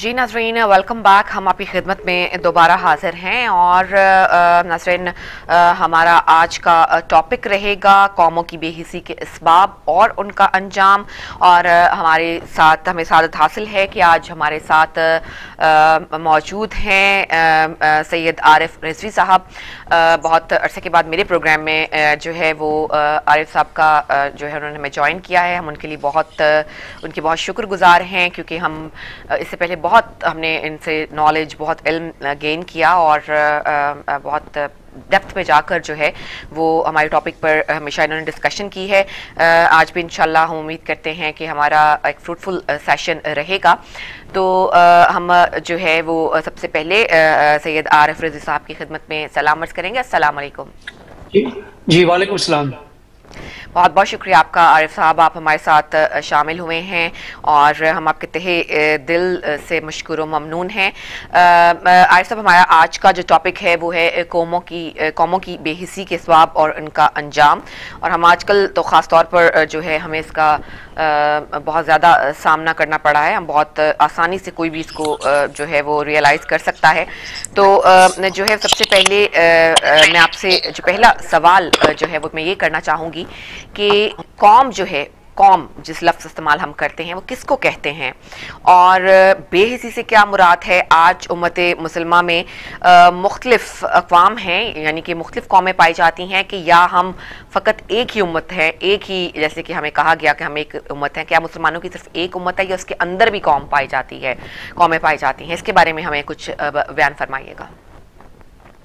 जी नाजरीन welcome back हम आपकी खिदमत में दोबारा हाजिर हैं और नाजरीन हमारा आज का टॉपिक रहेगा कौमों की बेहिसी के इसबाब और उनका अंजाम और हमारे साथ, हमें सादत हासिल है कि आज हमारे साथ मौजूद हैं सैयद आरिफ रिजवी साहब। बहुत अरसे के बाद मेरे प्रोग्राम में जो है वो आरिफ साहब का जो है उन्होंने हमें ज्वाइन किया है। हम उनके लिए बहुत उनके बहुत शुक्रगुजार हैं क्योंकि हम इससे पहले बहुत हमने इनसे नॉलेज बहुत इल्म गेन किया और बहुत डेप्थ में जाकर जो है वो हमारे टॉपिक पर हमेशा इन्होंने डिस्कशन की है। आज भी इंशाल्लाह हम उम्मीद करते हैं कि हमारा एक फ्रूटफुल सेशन रहेगा। तो हम जो है वो सबसे पहले सैयद आरिफ रज़ी साहब की खिदमत में सलाम अर्ज़ करेंगे। अस्सलाम वालेकुम। जी, वालेकुम सलाम। बहुत बहुत शुक्रिया आपका, आरिफ साहब। आप हमारे साथ शामिल हुए हैं और हम आपके तहे दिल से मशहूर ममनून हैं। आरिफ साहब, हमारा आज का जो टॉपिक है, वो है कौमों की कौमों की बेहिसी के स्वाब और उनका अंजाम। और हम आजकल तो ख़ास तौर पर जो है, हमें इसका बहुत ज़्यादा सामना करना पड़ा है। हम बहुत आसानी से कोई भी इसको जो है, वो रियलाइज़ कर सकता है। तो जो है, सबसे पहले मैं आपसे जो पहला सवाल जो है, वो मैं ये करना चाहूँगी कि कौम जो है, कौम जिस लफ्ज़ इस्तेमाल हम करते हैं, वो किसको कहते हैं? और बेहसी से क्या मुराद है? आज उम्मत मुसलमा में मुख्तलिफ़ अकवाम हैं, यानी कि मुख्तलिफ़ कौमें पाई जाती हैं कि या हम फ़कत एक ही उम्मत है, एक ही, जैसे कि हमें कहा गया कि हम एक उम्मत हैं, क्या मुसलमानों की सिर्फ़ एक उम्मत है या उसके अंदर भी कौम पाई जाती है, कौमें पाई जाती हैं? इसके बारे में हमें कुछ बयान फरमाइएगा।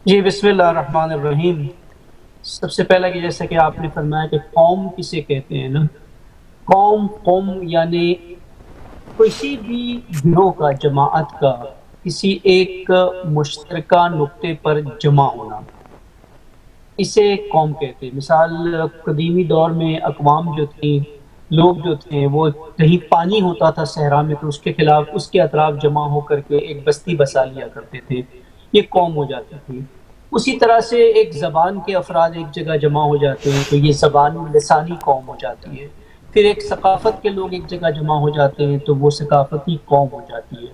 जी बिस्मिल्लाहिर्रहमानिर्रहीम सबसे पहला कि जैसे कि आपने फरमाया कि कौम किसे कहते हैं ना? कौम कौम यानी किसी भी गिरोह का जमात का, किसी एक मुश्तर नुक्ते पर जमा होना। इसे कौम कहते हैं। मिसाल, कदीमी दौर में अकवाम जो थी, लोग जो थे, वो कहीं पानी होता था सहरा में तो उसके खिलाफ, उसके अतराफ जमा होकर के एक बस्ती बसा लिया करते थे। ये कौम हो जाती थी। उसी तरह से एक ज़बान के अफराद एक जगह जमा हो जाते हैं तो ये ज़बान लसानी कौम हो जाती है। फिर एक सकाफत के लोग एक जगह जमा हो जाते हैं तो वो सकाफती कौम हो जाती है।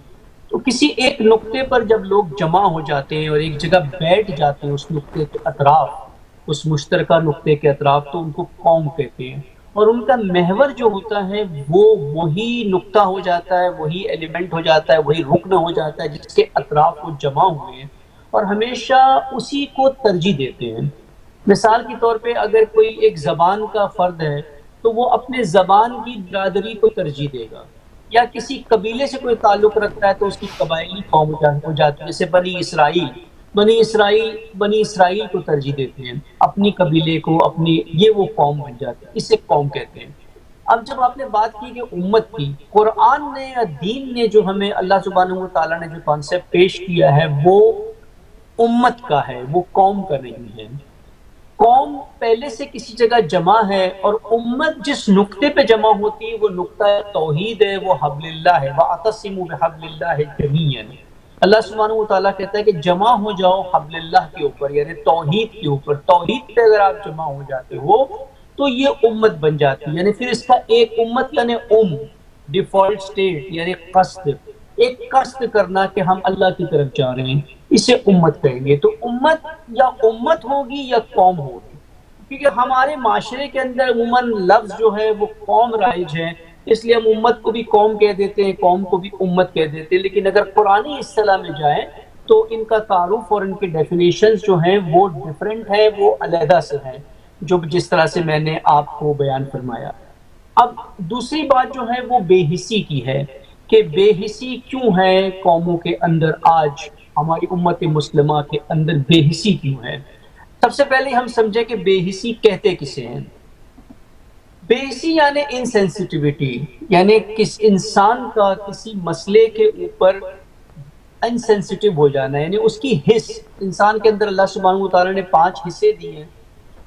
तो किसी एक नुक्ते पर जब लोग जमा हो जाते हैं और एक जगह बैठ जाते हैं उस नुक्ते के अतराफ, उस मुश्तर नुक्ते के अतराफ तो उनको कौम कहते हैं। और उनका महवर जो होता है, वो वही नुक्ता हो जाता है, वही एलिमेंट हो जाता है, वही रुकन हो जाता है जिसके अतराफ वो जमा हुए हैं। और हमेशा उसी को तरजीह देते हैं। मिसाल के तौर पे अगर कोई एक जबान का फर्द है तो वो अपने जबान की बरदरी को तरजीह देगा। या किसी कबीले से कोई ताल्लुक रखता है तो उसकी कबायली कौम हो जाती है। जैसे बनी इसराइल बनी इसराइल बनी इसराइल को तरजीह देते हैं। अपनी कबीले को, अपनी, ये वो कौम बन जाती है। इसे कौम कहते हैं। अब जब आपने बात की कि उम्मत की, कुरान ने या दीन ने जो हमें अल्लाह सुबहान ने जो कॉन्सेप्ट पेश किया है, वो उम्मत का है, वो कौम का नहीं है। कौम पहले से किसी जगह जमा है और उम्मत जिस नुक्ते पे जमा होती है, वो नुकता तोहीद है, वो हबल्ला है। वह हबल्ला है ज़मीन अल्लाह सुबहान तआला कहता है कि जमा हो जाओ हबल्ला के ऊपर, यानी तोहीद के ऊपर। तोहीद पे अगर आप जमा हो जाते हो तो ये उम्मत बन जाती है। यानी फिर इसका एक उम्मत, यानी उम, डिफ़ॉल्ट स्टेट, यानी कस्त एक कस्त करना कि हम अल्लाह की तरफ़ जा रहे हैं। इसे उम्मत कहेंगे। तो उम्मत या उम्मत होगी या कौम होगी? क्योंकि हमारे माशरे के अंदर उमन लफ्ज जो है, वो कौम राइज है। इसलिए हम उम्मत को भी कौम कह देते हैं, कौम को भी उम्मत कह देते हैं। लेकिन अगर पुरानी असलाह में जाए तो इनका तारुफ और इनके डेफिनेशन जो हैं, वो डिफरेंट है, वो अलहदा से है, जो जिस तरह से मैंने आपको बयान फरमाया। अब दूसरी बात जो है, वो बेहिसी की है कि बेहिसी क्यों है कौमों के अंदर आज? हमारी उम्मत मुस्लिमा के अंदर बेहिसी क्यों है? सबसे पहले हम समझे कि बेहिसी कहते किसे हैं। बेहिसी यानी इनसेंसिटिविटी यानी किस इंसान का किसी मसले के ऊपर इनसेंसिटिव हो जाना यानी उसकी हिस्स इंसान के अंदर अल्लाह सुबहान ने पाँच हिस्से दिए हैं।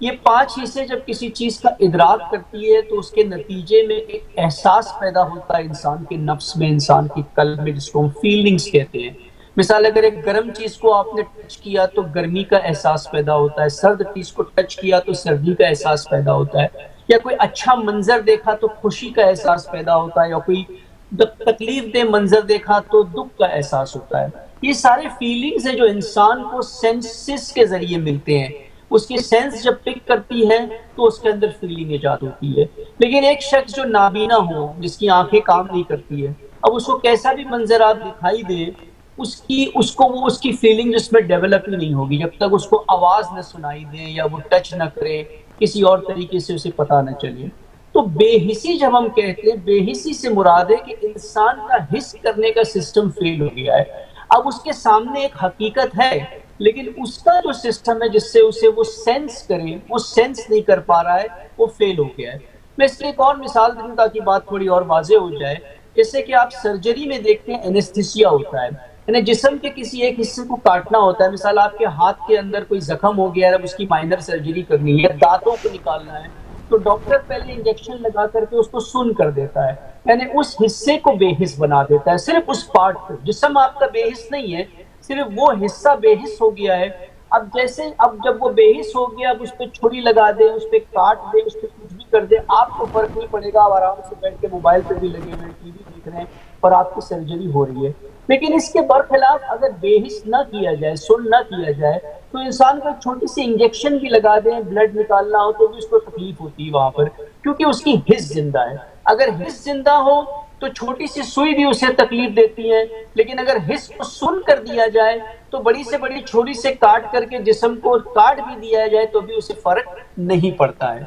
ये पाँच हिस्से जब किसी चीज़ का इदराक करती है तो उसके नतीजे में एक एहसास पैदा होता है इंसान के नफ्स में, इंसान की कल में, जिसको हम फीलिंग्स कहते हैं। मिसाल, अगर एक गर्म चीज़ को आपने टच किया तो गर्मी का एहसास पैदा होता है। सर्द चीज़ को टच किया तो सर्दी का एहसास पैदा होता है। या कोई अच्छा मंजर देखा तो खुशी का एहसास पैदा होता है। या कोई तकलीफ़ दे मंजर देखा तो दुख का एहसास होता है। ये सारे फीलिंग्स है जो इंसान को सेंसेस के ज़रिए मिलते हैं। उसकी सेंस जब पिक करती है तो उसके अंदर फीलिंग ईजाद होती है। लेकिन एक शख्स जो नाबीना हो, जिसकी आँखें काम नहीं करती है, अब उसको कैसा भी मंजर आप दिखाई दे उसकी, उसको वो उसकी फीलिंग जिसमें डेवलप ही नहीं होगी, जब तक उसको आवाज़ न सुनाई दे या वो टच ना करे, किसी और तरीके से उसे पता न चले। तो बेहिसी जब हम कहते हैं, बेहिसी से मुराद है कि इंसान का हिस करने का सिस्टम फेल हो गया है। अब उसके सामने एक हकीकत है, लेकिन उसका जो सिस्टम है, जिससे उसे वो सेंस करे, वो सेंस नहीं कर पा रहा है, वो फेल हो गया है। मैं इसलिए एक और मिसाल दूँ ताकि बात थोड़ी और वाजे हो जाए। जैसे कि आप सर्जरी में देखते हैं एनेस्थीसिया होता है। यानी जिसम के किसी एक हिस्से को काटना होता है। मिसाल आपके हाथ के अंदर कोई जख्म हो गया है उसकी माइनर सर्जरी करनी है, दांतों को निकालना है तो डॉक्टर पहले इंजेक्शन लगा करके उसको सुन कर देता है। यानी उस हिस्से को बेहिस बना देता है। सिर्फ़ उस पार्ट को, जिसम आपका बेहिस नहीं है, सिर्फ़ वो हिस्सा बेहिस हो गया है। अब जैसे, अब जब वो बेहिस हो गया, अब उस पर छुरी लगा दे, उस पर काट दे, उस पर कुछ भी कर दे, आपको फ़र्क नहीं पड़ेगा। आप आराम से बैठ के मोबाइल पे भी लगे हुए टीवी देख रहे हैं और आपकी सर्जरी हो रही है। लेकिन इसके बरखिलाफ अगर बेहिश ना किया जाए, सुन ना किया जाए तो इंसान को छोटी सी इंजेक्शन भी लगा दें ब्लड निकालना हो तो भी उसको तकलीफ़ होती है वहाँ पर, क्योंकि उसकी हिस्स ज़िंदा है। अगर हिस्स ज़िंदा हो तो छोटी सी सुई भी उसे तकलीफ़ देती है, लेकिन अगर हिस्स को सुन कर दिया जाए तो बड़ी से बड़ी छोरी से काट करके जिसम को काट भी दिया जाए तो भी उसे फ़र्क नहीं पड़ता है।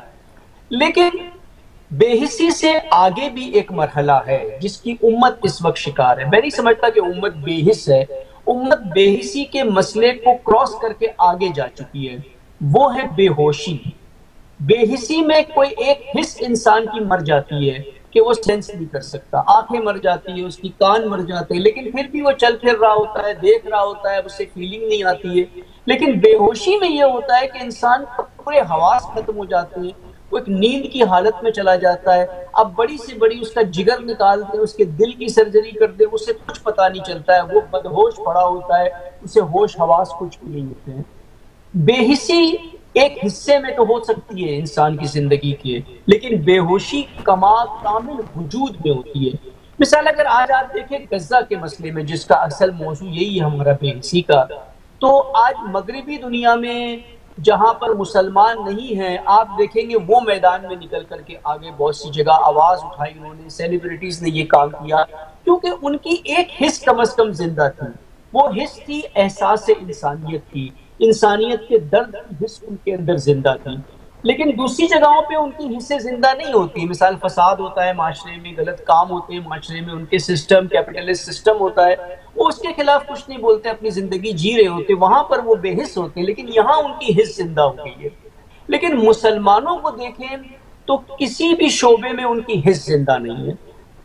लेकिन बेहिसी से आगे भी एक मरहला है, जिसकी उम्मत इस वक्त शिकार है। मैं नहीं समझता कि उम्मत बेहिस है। उम्मत बेहिसी के मसले को क्रॉस करके आगे जा चुकी है। वो है बेहोशी। बेहिसी में कोई एक हिस्स इंसान की मर जाती है कि वो सेंस नहीं कर सकता। आँखें मर जाती है, उसकी कान मर जाते हैं, लेकिन फिर भी वो चल फिर रहा होता है, देख रहा होता है उसे फीलिंग नहीं आती है। लेकिन बेहोशी में ये होता है कि इंसान पूरे हवास खत्म हो जाते हैं। वो एक नींद की हालत में चला जाता है। अब बड़ी से बड़ी उसका जिगर निकाल दे उसके दिल की सर्जरी कर दे उसे कुछ पता नहीं चलता है। वो बदहोश पड़ा होता है, उसे होश हवास कुछ भी नहीं होते हैं। बेहिसी एक हिस्से में तो हो सकती है इंसान की ज़िंदगी के। लेकिन बेहोशी कमाल कामिल वजूद में होती है। मिसाल अगर आज आप देखें गजा के मसले में, जिसका असल मौजू यही है हमारा बेहिसी का तो आज मगरबी दुनिया में जहाँ पर मुसलमान नहीं हैं, आप देखेंगे वो मैदान में निकल करके आगे बहुत सी जगह आवाज़ उठाई उन्होंने सेलिब्रिटीज ने ये काम किया, क्योंकि उनकी एक हिस्स कम अज कम ज़िंदा थी। वो हिस्स थी एहसास इंसानियत की। इंसानियत के दर्द हिस्स उनके अंदर ज़िंदा थी। लेकिन दूसरी जगहों पे उनकी हिस्से ज़िंदा नहीं होती। मिसाल, फसाद होता है, माशरे में गलत काम होते हैं, माशरे में उनके सिस्टम, कैपिटलिस्ट सिस्टम होता है, वो उसके खिलाफ कुछ नहीं बोलते, अपनी ज़िंदगी जी रहे होते, वहाँ पर वो बेहिस होते हैं, लेकिन यहाँ उनकी हिस्स ज़िंदा हो गई है। लेकिन मुसलमानों को देखें तो किसी भी शोबे में उनकी हिस्स ज़िंदा नहीं है।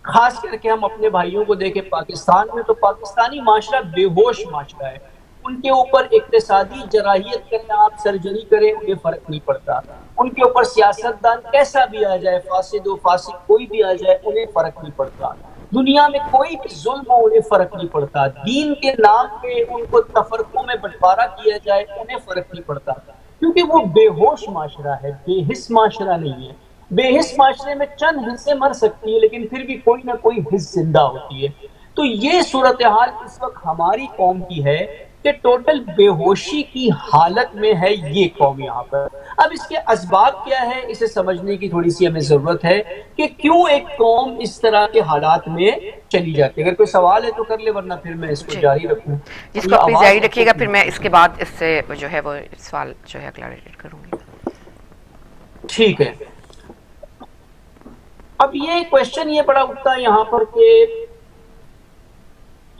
खास करके हम अपने भाइयों को देखें, पाकिस्तान में तो पाकिस्तानी माशरा बेहोश माशरा है। उनके ऊपर इकतसादी जराहियत करें आप सर्जरी करें, उन्हें फ़र्क नहीं पड़ता। उनके ऊपर सियासतदान कैसा भी आ जाए, फासिद फासिद कोई भी आ जाए, उन्हें फ़र्क नहीं पड़ता। दुनिया में कोई भी जुल्म हो, उन्हें फ़र्क नहीं पड़ता। दीन के नाम पे उनको तफरकों में बंटवारा किया जाए, उन्हें फ़र्क नहीं पड़ता। क्योंकि वो बेहोश माशरा है, बेहिस माशरा नहीं है। बेहिस माशरे में चंद हिस्से मर सकती है, लेकिन फिर भी कोई ना कोई हिस्स ज़िंदा होती है। तो ये सूरत हाल इस वक्त हमारी कौम की है कि टोटल बेहोशी की हालत में है ये कौम यहाँ पर। अब इसके असबाब क्या है इसे समझने की थोड़ी सी हमें ज़रूरत है कि क्यों एक कौम इस तरह के हालात में चली जाती है। अगर कोई सवाल है तो कर ले वरना फिर मैं इसको जारी रखूँ। इसको अपनी जारी रखिएगा फिर मैं इसके बाद इससे जो है वो सवाल जो है क्लैरिफिकेट करूँगी। ठीक है। अब ये क्वेश्चन ये बड़ा उठता है यहाँ पर कि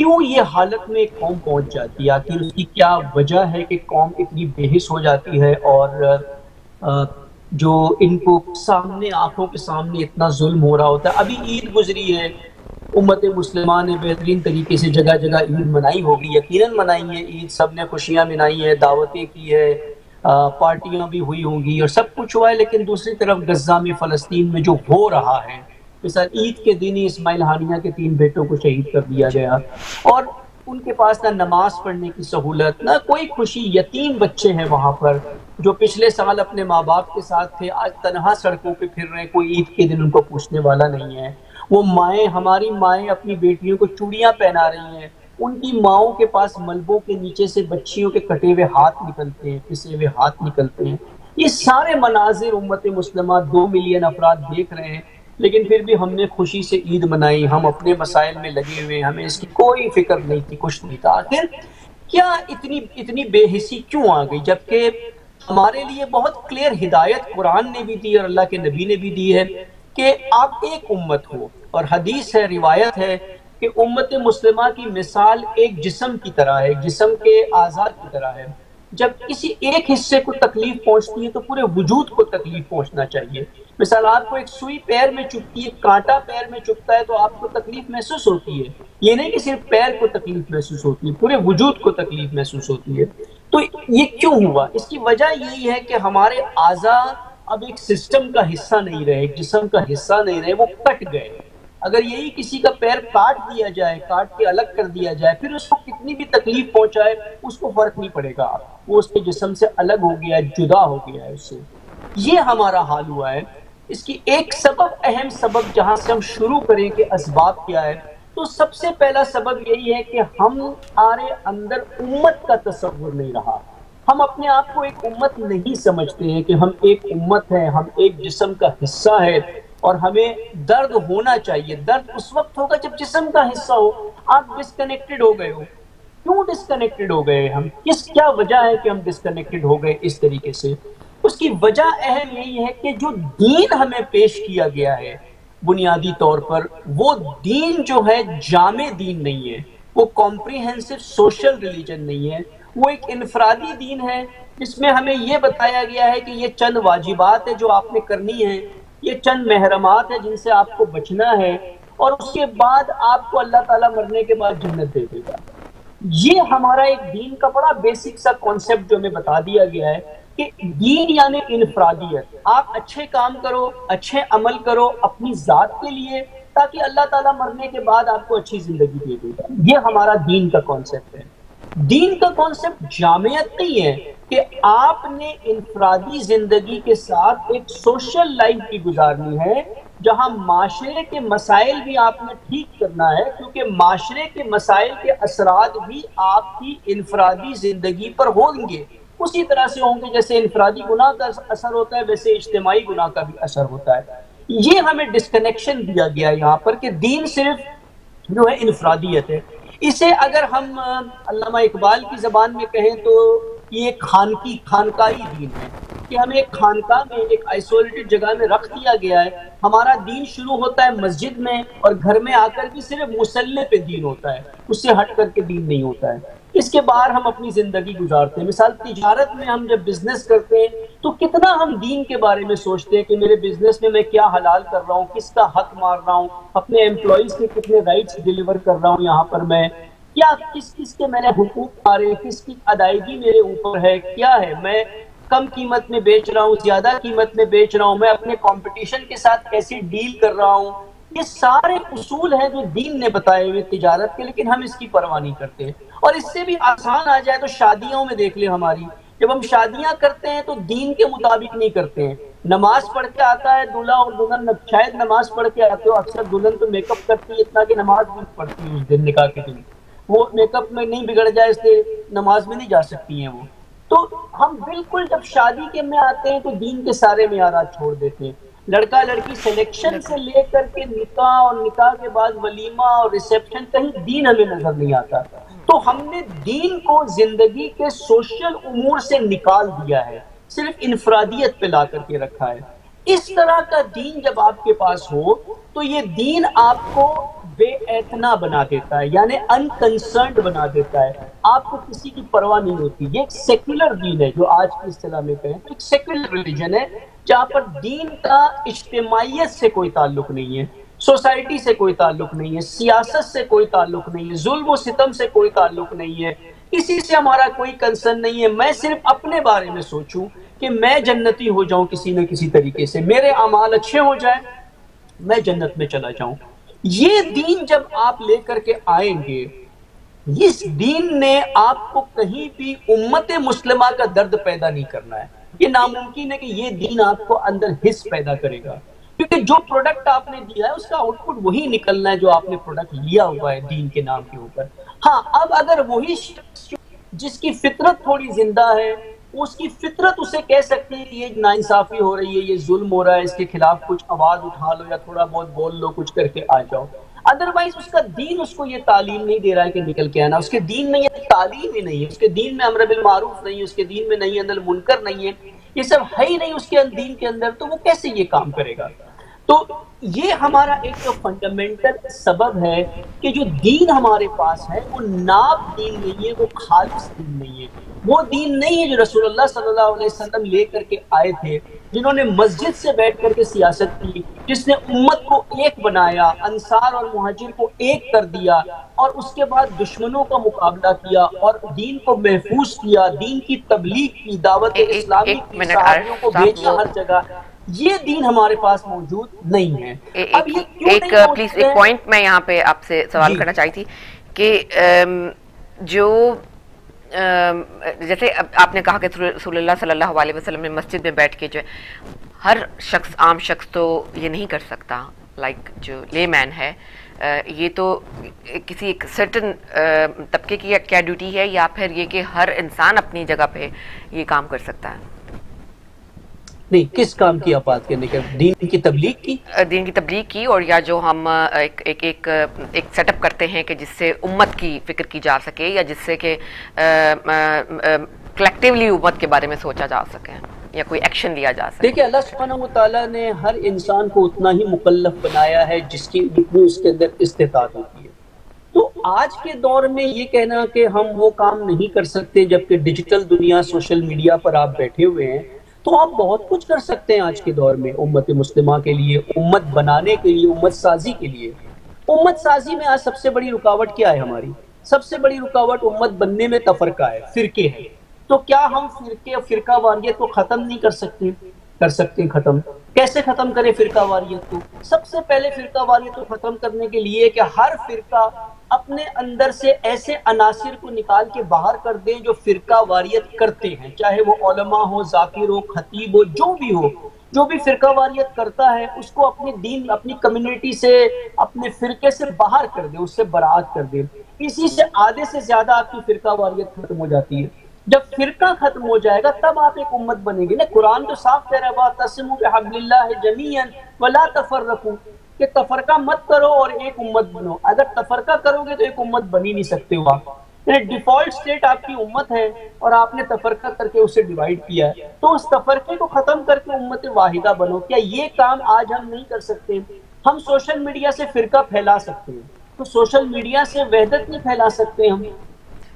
क्यों ये हालत में कौम पहुँच जाती है? आखिर उसकी क्या वजह है कि कौम इतनी बेहिस हो जाती है और जो इनको सामने, आँखों के सामने इतना जुल्म हो रहा होता है? अभी ईद गुजरी है, उम्मत मुसलमान ने बेहतरीन तरीके से जगह जगह ईद मनाई होगी, यकीनन मनाई है ईद सबने खुशियाँ मनाई है, दावतें की है पार्टियाँ भी हुई होंगी और सब कुछ हुआ है, लेकिन दूसरी तरफ़ गजा में फ़लस्तीन में जो हो रहा है सर, ईद के दिन ही इसमाइल हानिया के तीन बेटों को शहीद कर दिया गया। और उनके पास ना नमाज़ पढ़ने की सहूलत, ना कोई खुशी, यतीम बच्चे हैं वहाँ पर, जो पिछले साल अपने माँ बाप के साथ थे, आज तनहा सड़कों पे फिर रहे हैं, कोई ईद के दिन उनको पूछने वाला नहीं है। वो माएँ, हमारी माएँ अपनी बेटियों को चूड़ियाँ पहना रही हैं। उनकी माओ के पास मलबों के नीचे से बच्चियों के कटे हुए हाथ निकलते हैं, पिसे हुए हाथ निकलते हैं। ये सारे मनाजिर उम्मत मुस्लिम, दो मिलियन अफराद देख रहे हैं। लेकिन फिर भी हमने खुशी से ईद मनाई, हम अपने मसाइल में लगे हुए, हमें इसकी कोई फ़िक्र नहीं थी कुछ नहीं था। आखिर क्या इतनी इतनी बेहिसी क्यों आ गई? जबकि हमारे लिए बहुत क्लियर हिदायत कुरान ने भी दी और अल्लाह के नबी ने भी दी है कि आप एक उम्मत हो। और हदीस है, रिवायत है कि उम्मत मुस्लिमा की मिसाल एक जिसम की तरह है, जिसम के आज़ाद की तरह है। जब किसी एक हिस्से को तकलीफ़ पहुँचती है तो पूरे वजूद को तकलीफ़ पहुँचना चाहिए। मिसाल, आपको एक सुई पैर में चुपती है, कांटा पैर में चुपता है तो आपको तकलीफ़ महसूस होती है। ये नहीं कि सिर्फ़ पैर को तकलीफ़ महसूस होती है, पूरे वजूद को तकलीफ़ महसूस होती है। तो ये क्यों हुआ? इसकी वजह यही है कि हमारे आज़ा अब एक सिस्टम का हिस्सा नहीं रहे जिसम का हिस्सा नहीं रहे, वो कट गए। अगर यही किसी का पैर काट दिया जाए, काट के अलग कर दिया जाए, फिर उसको कितनी भी तकलीफ़ पहुँचाए, उसको फ़र्क नहीं पड़ेगा। वो उसके जिसम से अलग हो गया है जुदा हो गया है उससे। ये हमारा हाल हुआ है। इसकी एक सबब, अहम सबब जहाँ से हम शुरू करें कि इसबाब क्या है तो सबसे पहला सबब यही है कि हम हमारे अंदर उम्मत का तस्वुर नहीं रहा। हम अपने आप को एक उम्मत नहीं समझते हैं कि हम एक उम्मत है, हम एक जिसम का हिस्सा है। और हमें दर्द होना चाहिए। दर्द उस वक्त होगा जब जिसम का हिस्सा हो। आप डिस्कनेक्टेड हो गए हो। क्यों डिस्कनेक्टेड हो गए हम? किस क्या वजह है कि हम डिस्कनेक्टेड हो गए इस तरीके से? उसकी वजह अहम यही है कि जो दीन हमें पेश किया गया है, बुनियादी तौर पर, वो दीन जो है जामे दीन नहीं है। वो कॉम्प्रीहेंसिव सोशल रिलीजन नहीं है। वो एक इनफरादी दीन है। जिसमें हमें ये बताया गया है कि ये चंद वाजिबात है जो आपने करनी है। ये चंद महरमात है जिनसे आपको बचना है और उसके बाद आपको अल्लाह ताला मरने के बाद जन्नत दे देगा। ये हमारा एक दीन का बड़ा बेसिक सा कॉन्सेप्ट जो हमें बता दिया गया है कि दीन यानी इनफरादियत आप अच्छे काम करो, अच्छे अमल करो अपनी जात के लिए ताकि अल्लाह ताला मरने के बाद आपको अच्छी ज़िंदगी दे देगा। ये हमारा दीन का कॉन्सेप्ट है। दीन का कॉन्सेप्ट जामियत नहीं है कि आपने इंफरादी ज़िंदगी के साथ एक सोशल लाइफ भी गुजारनी है, जहाँ माशरे के मसाइल भी आपने ठीक करना है, क्योंकि माशरे के मसाइल के असरात भी आपकी इंफरादी ज़िंदगी पर होंगे। उसी तरह से होंगे जैसे इंफरादी गुनाह का असर होता है, वैसे इज्तमाही गुनाह का भी असर होता है। ये हमें डिस्कनेक्शन दिया गया यहाँ पर कि दीन सिर्फ़ जो है इनफरादियत है। इसे अगर हम अल्लामा इकबाल की जबान में कहें तो ये खानकी, खानकाई दीन है कि हमें एक खानका में, एक आइसोलेटेड जगह में रख दिया गया है। हमारा दीन शुरू होता है मस्जिद में और घर में आकर भी सिर्फ़ मुसल्ले पे दीन होता है, उससे हट करके दीन नहीं होता है। इसके बाहर हम अपनी ज़िंदगी गुजारते हैं। मिसाल तिजारत में हम जब बिज़नेस करते हैं तो कितना हम दीन के बारे में सोचते हैं कि मेरे बिज़नेस में मैं क्या हलाल कर रहा हूँ, किसका हक मार रहा हूँ, अपने एम्प्लॉयज़ के कितने राइट्स डिलीवर कर रहा हूँ यहाँ पर मैं क्या किस किस के मैंने हुकूक मारे, किसकी अदायगी मेरे ऊपर है, क्या है? मैं कम कीमत में बेच रहा हूँ, ज़्यादा कीमत में बेच रहा हूँ, मैं अपने कॉम्पिटिशन के साथ कैसे डील कर रहा हूँ? ये सारे उसूल हैं जो दीन ने बताए हुए तिजारत के, लेकिन हम इसकी परवाह नहीं करते। और इससे भी आसान आ जाए तो शादियों में देख ले हमारी। जब हम शादियाँ करते हैं तो दीन के मुताबिक नहीं करते हैं। नमाज़ पढ़ के आता है दूल्हा और दुल्हन शायद नमाज़ पढ़ के आते हो, अक्सर दुल्हन तो मेकअप करती है इतना कि नमाज़ भी पढ़ती है उस दिन निकाह के दिन। वो मेकअप में नहीं बिगड़ जाए इसलिए नमाज़ में नहीं जा सकती हैं वो। तो हम बिल्कुल जब शादी के में आते हैं तो दीन के सारे में छोड़ देते हैं। लड़का लड़की सिलेक्शन से लेकर के निकाह और निकाह के बाद वलीमा और रिसेप्शन कहीं दीन हमें नज़र नहीं आता। तो हमने दीन को ज़िंदगी के सोशल उमूर से निकाल दिया है, सिर्फ़ इनफरादियत पे ला करके रखा है। इस तरह का दीन जब आपके पास हो तो ये दीन आपको बेएतना बना देता है, यानी अनकंसर्न बना देता है। आपको किसी की परवाह नहीं होती। ये एक सेक्युलर दीन है, जो आज की इस्तेला में कहें तो एक सेक्युलर रिलीजन है, जहाँ पर दीन का इज्तमाहीत से कोई ताल्लुक नहीं है। सोसाइटी से कोई ताल्लुक नहीं है, सियासत से कोई ताल्लुक नहीं है, जुल्म सितम से कोई ताल्लुक नहीं है। किसी से हमारा कोई कंसर्न नहीं है। मैं सिर्फ़ अपने बारे में सोचूं कि मैं जन्नती हो जाऊँ किसी न किसी तरीके से। मेरे अमाल अच्छे हो जाए, मैं जन्नत में चला जाऊँ। ये दीन जब आप लेकर के आएँगे, इस दीन ने आपको कहीं भी उम्मत मुस्लिमा का दर्द पैदा नहीं करना है। ये नामुमकिन है कि ये दीन आपको अंदर हिस्स पैदा करेगा। क्योंकि जो प्रोडक्ट आपने दिया है, उसका आउटपुट वही निकलना है जो आपने प्रोडक्ट लिया हुआ है दीन के नाम के ऊपर। हाँ अब अगर वही जिसकी फितरत थोड़ी ज़िंदा है, उसकी फितरत उसे कह सकती है ये नाइंसाफी हो रही है, ये जुल्म हो रहा है, इसके खिलाफ कुछ आवाज़ उठा लो या थोड़ा बहुत बोल लो, कुछ करके आ जाओ। अदरवाइज़ उसका दीन उसको ये तालीम नहीं दे रहा है कि निकल के आना। उसके दीन में ये तालीम ही नहीं है। उसके दीन में अमर बिल मारूफ नहीं है, उसके दीन में नहीं अंदर मुनकर नहीं है। ये सब है ही नहीं उसके दीन के अंदर तो वो कैसे ये काम करेगा? तो ये हमारा एक तो फंडामेंटल सबब है कि जो दीन हमारे पास है वो नाप दीन नहीं है वो खालिश दीन नहीं है। वो दीन नहीं है जो रसूलुल्लाह सल्लल्लाहु अलैहि वसल्लम लेकर के आए थे जिन्होंने मस्जिद से बैठ करके सियासत की जिसने उम्मत को एक बनाया अंसार और मुहाजिर को एक कर दिया और उसके बाद दुश्मनों का मुकाबला किया और दीन को महफूज किया दीन की तबलीग की दावत इस्लामी को भेजा हर जगह। ये दीन हमारे पास मौजूद नहीं है। ए, अब ये क्यों एक प्लीज़ एक पॉइंट मैं यहाँ पे आपसे सवाल करना चाहती थी कि जो जैसे आपने कहा कि रसूलुल्लाह सल्लल्लाहु अलैहि वसल्लम ने मस्जिद में बैठ के जो है हर शख्स आम शख्स तो ये नहीं कर सकता लाइक जो ले मैन है ये तो किसी एक सर्टन तबके की क्या ड्यूटी है या फिर ये कि हर इंसान अपनी जगह पे ये काम कर सकता है? नहीं किस काम की आप बात करने के दीन की तबलीग की? दीन की तबलीग की और या जो हम एक एक एक, एक सेटअप करते हैं कि जिससे उम्मत की फ़िक्र की जा सके या जिससे कि कलेक्टिवली उम्मत के बारे में सोचा जा सके या कोई एक्शन लिया जा सके। देखिए अल्लाह ताला ने हर इंसान को उतना ही मुकल्लफ बनाया है जिसकी जितनी उसके अंदर इस्तेताद होती है। तो आज के दौर में ये कहना कि हम वो काम नहीं कर सकते जबकि डिजिटल दुनिया सोशल मीडिया पर आप बैठे हुए हैं तो आप बहुत कुछ कर सकते हैं आज के दौर में, उम्मत मुस्लिमा के लिए, उम्मत बनाने के लिए, उम्मत साजी के लिए। उम्मत साजी में आज सबसे बड़ी रुकावट क्या है हमारी? सबसे बड़ी रुकावट उम्मत बनने में तफरका है, फिरके है। तो क्या हम फिरके फिरका वारियत को खत्म नहीं कर सकते? कर सकते खत्म। कैसे खत्म करें फिरका वारियत को? सबसे पहले फिरका वारियत को खत्म करने के लिए कि हर फिरका अपने अंदर से ऐसे अनासिर को निकाल के बाहर कर दें जो फिरका वारियत करते हैं। चाहे वो ओलमा हो, जाकिर हो, खतीब हो, जो भी हो, जो भी फिरका वारियत करता है, उसको अपनी दीन, अपनी कम्युनिटी से, अपने फिरके से बाहर कर दे, उससे बरात कर दे। इसी से आधे से ज़्यादा आपकी फिरका वारियत खत्म हो जाती है। जब फिरका खत्म हो जाएगा, तब आप एक उम्मत बनेगी। ना कुरान तो साफ़ कह रहा है जमीयन वला तफर रखू कि तफरका मत करो और एक उम्मत बनो। अगर तफरका करोगे तो एक उम्मत बन नहीं सकते हो आप। डिफ़ॉल्ट स्टेट आपकी उम्मत है और आपने तफरका करके उसे डिवाइड किया है। तो उस तफरके को खत्म करके उम्मत वाहिदा बनो क्या ये काम आज हम नहीं कर सकते। हम सोशल मीडिया से फिरका फैला सकते हैं। तो सोशल मीडिया से वहदत नहीं फैला सकते हम।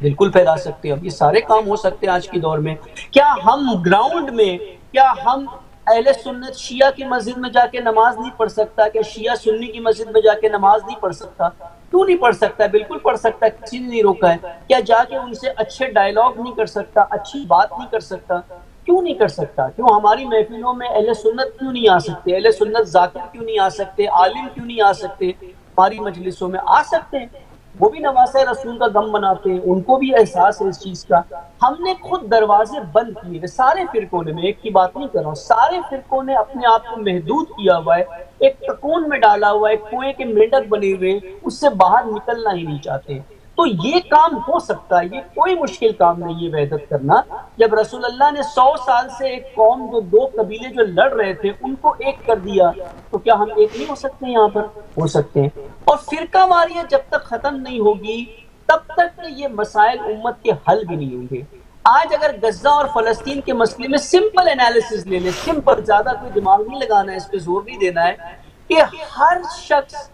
बिल्कुल फैला सकते हैं अब ये सारे काम हो सकते हैं आज के दौर में। क्या हम ग्राउंड में, क्या हम अहले सुन्नत शिया की मस्जिद में जाके नमाज़ नहीं पढ़ सकता, क्या शिया सुन्नी की मस्जिद में जाके नमाज़ नहीं पढ़ सकता? क्यों नहीं पढ़ सकता? बिल्कुल पढ़ सकता, किसी ने नहीं रोका है। क्या जाके उनसे अच्छे डायलॉग नहीं कर सकता, अच्छी बात नहीं कर सकता? क्यों नहीं कर सकता? क्यों हमारी महफिलों में अहले सुन्नत क्यों नहीं आ सकते? अहले सुन्नत जाकिर क्यों नहीं आ सकते? आलिम क्यों नहीं आ सकते? हमारी मजलिसों में आ सकते हैं। वो भी नवासा रसूल का गम मनाते हैं, उनको भी एहसास है इस चीज़ का। हमने खुद दरवाजे बंद किए सारे फिरकों ने, मैं एक की बात नहीं कर रहा हूँ, सारे फिरकों ने अपने आप को महदूद किया हुआ है, एक तकून में डाला हुआ है कुएँ के मेंढक बने हुए उससे बाहर निकलना ही नहीं चाहते। तो ये काम हो सकता है, ये कोई मुश्किल काम नहीं है वहदत करना। जब रसूल अल्लाह ने सौ साल से एक कौम, जो दो कबीले जो लड़ रहे थे, उनको एक कर दिया तो क्या हम एक नहीं हो सकते यहाँ पर? हो सकते हैं। और फिरका वारियत जब तक खत्म नहीं होगी, तब तक ये मसाइल उम्मत के हल भी नहीं होंगे। आज अगर गजा और फलस्तीन के मसले में सिंपल एनालिसिस ले ले, सिंपल, ज़्यादा कोई दिमाग नहीं लगाना है, इस पर ज़ोर नहीं देना है, कि हर शख्स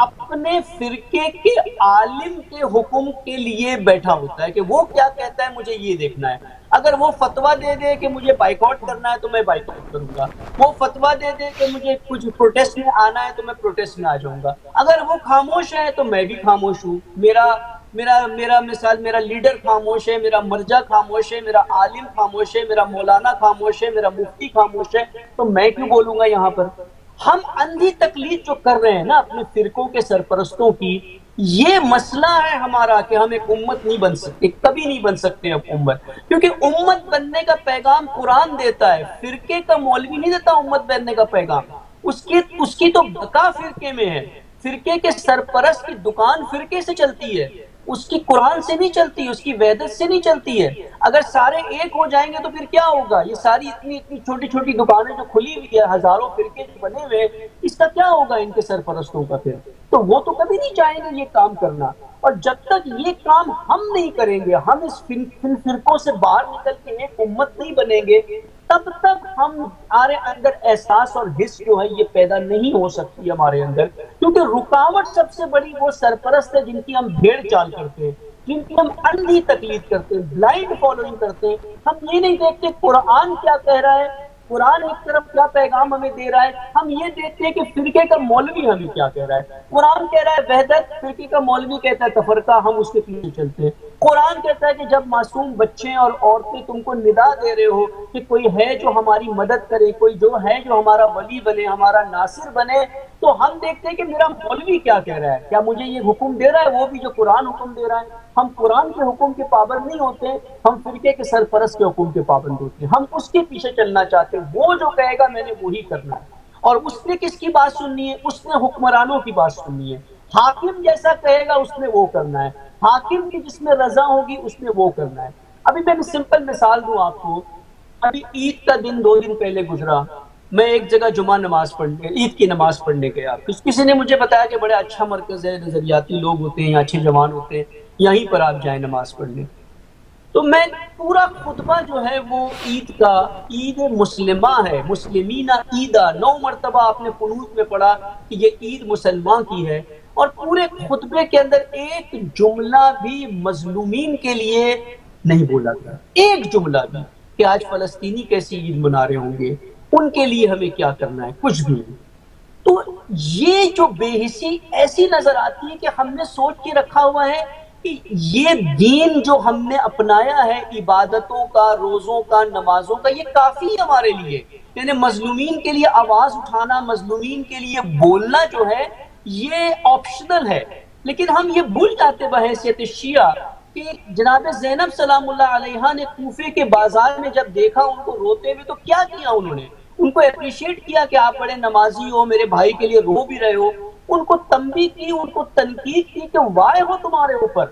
अपने फिरके के आलिम के हुक्म के लिए बैठा होता है कि वो क्या कहता है, मुझे ये देखना है। अगर वो फतवा दे दे कि मुझे बाइकआउट करना है तो मैं बाइकआउट करूँगा। वो फतवा दे दे कि मुझे कुछ प्रोटेस्ट में आना है तो मैं प्रोटेस्ट में आ जाऊँगा। अगर वो खामोश है तो मैं भी खामोश हूँ। मेरा मेरा मेरा मिसाल, मेरा लीडर खामोश है, मेरा मर्जा खामोश है, मेरा आलिम खामोश है, मेरा मौलाना खामोश है, मेरा मुफ्ती खामोश है तो मैं क्यों बोलूँगा यहाँ पर? हम अंधी तकलीफ़ जो कर रहे हैं ना अपने फिरकों के सरपरस्तों की, ये मसला है हमारा कि हम एक उम्मत नहीं बन सकते कभी नहीं बन सकते अब उम्मत। क्योंकि उम्मत बनने का पैगाम कुरान देता है, फिरके का मौलवी नहीं देता उम्मत बनने का पैगाम। उसकी उसकी तो बका फिरके में है। फिरके के सरपरस्त की दुकान फिरके से चलती है। उसकी कुरान से नहीं चलती, उसकी वैदत से नहीं चलती है। अगर सारे एक हो जाएँगे तो फिर क्या होगा? ये सारी इतनी इतनी छोटी छोटी दुकानें जो खुली हुई है, हज़ारों फिरके जो बने हुए इसका क्या होगा इनके सरपरस्तों का फिर? तो वो तो कभी नहीं चाहेंगे ये काम करना। और जब तक ये काम हम नहीं करेंगे हम इस फिर, फिरकों से बाहर निकल के एक उम्मत नहीं बनेंगे तब तक हम हमारे अंदर एहसास और हिस्स जो है ये पैदा नहीं हो सकती हमारे अंदर। क्योंकि रुकावट सबसे बड़ी वो सरपरस्त है जिनकी हम भेड़ चाल करते हैं जिनकी हम अंधी तकलीफ़ करते हैं ब्लाइंड फॉलोइंग करते हैं। हम ये नहीं देखते कुरान क्या कह रहा है? कुरान एक तरफ़ क्या पैगाम हमें दे रहा है? हम ये देखते हैं कि फिरके का मौलवी हमें क्या कह रहा है? कुरान कह रहा है, वहदत फिरके का मौलवी कहता है, तफरका, हम उसके पीछे चलते हैं। कुरान कहता है कि जब मासूम बच्चे और औरतें तुमको निदा दे रहे हो कि कोई है जो हमारी मदद करे, कोई जो है जो हमारा वली बने, हमारा नासिर बने तो हम देखते हैं कि मेरा मौलवी क्या कह रहा है? क्या मुझे ये हुक्म दे रहा है? वो भी जो कुरान हुक्म दे रहा है। हम कुरान के हुक्म के पाबंद नहीं होते, हम फिरके के सरपरस्त के हुक्म के पाबंद होते हैं। हम उसके पीछे चलना चाहते हैं। वो जो कहेगा, मैंने वही करना है। और उसने किसकी बात सुननी है? उसने हुक्मरानों की बात सुननी है। हाकिम जैसा कहेगा, उसने वो करना है। हाकिम की जिसमें रजा होगी, उसने वो करना है। अभी मैं सिंपल मिसाल दू आपको। अभी ईद का दिन दो दिन पहले गुजरा। मैं एक जगह जुमा नमाज़ पढ़ने, ईद की नमाज़ पढ़ने गया। किसी ने मुझे बताया कि बड़े अच्छा मरकज है, नजरियाती लोग होते हैं, अच्छे जवान होते हैं। यहीं पर आप जाए नमाज़ पढ़ने। तो मैं पूरा खुतबा जो है वो ईद का, ईद मुस्लिमा है, मुस्लिमीना ईदा, नौ मरतबा आपने कुनूत में पढ़ा कि ये ईद मुसलमान की है। और पूरे खुतबे के अंदर एक जुमला भी मजलूमीन के लिए नहीं बोला गया। एक जुमला भी कि आज फलस्तीनी कैसी ईद मना रहे होंगे, उनके लिए हमें क्या करना है? कुछ भी नहीं। तो ये जो बेहिसी ऐसी नज़र आती है कि हमने सोच के रखा हुआ है कि ये दीन जो हमने अपनाया है, इबादतों का, रोजों का, नमाजों का, ये काफ़ी है हमारे लिए। यानी मजलूमीन के लिए आवाज़ उठाना, मजलूमीन के लिए बोलना जो है, ये ऑप्शनल है। लेकिन हम ये भूल जाते बहसीत शिया कि जनाब जैनब सलाम ने कूफे के बाज़ार में जब देखा, उनको रोते हुए तो क्या किया उन्होंने? उनको अप्रिशिएट किया कि आप बड़े नमाजी हो मेरे भाई के लिए रो भी रहे हो। उनको तंबी की उनको तनकीद की कि वाय हो तुम्हारे ऊपर।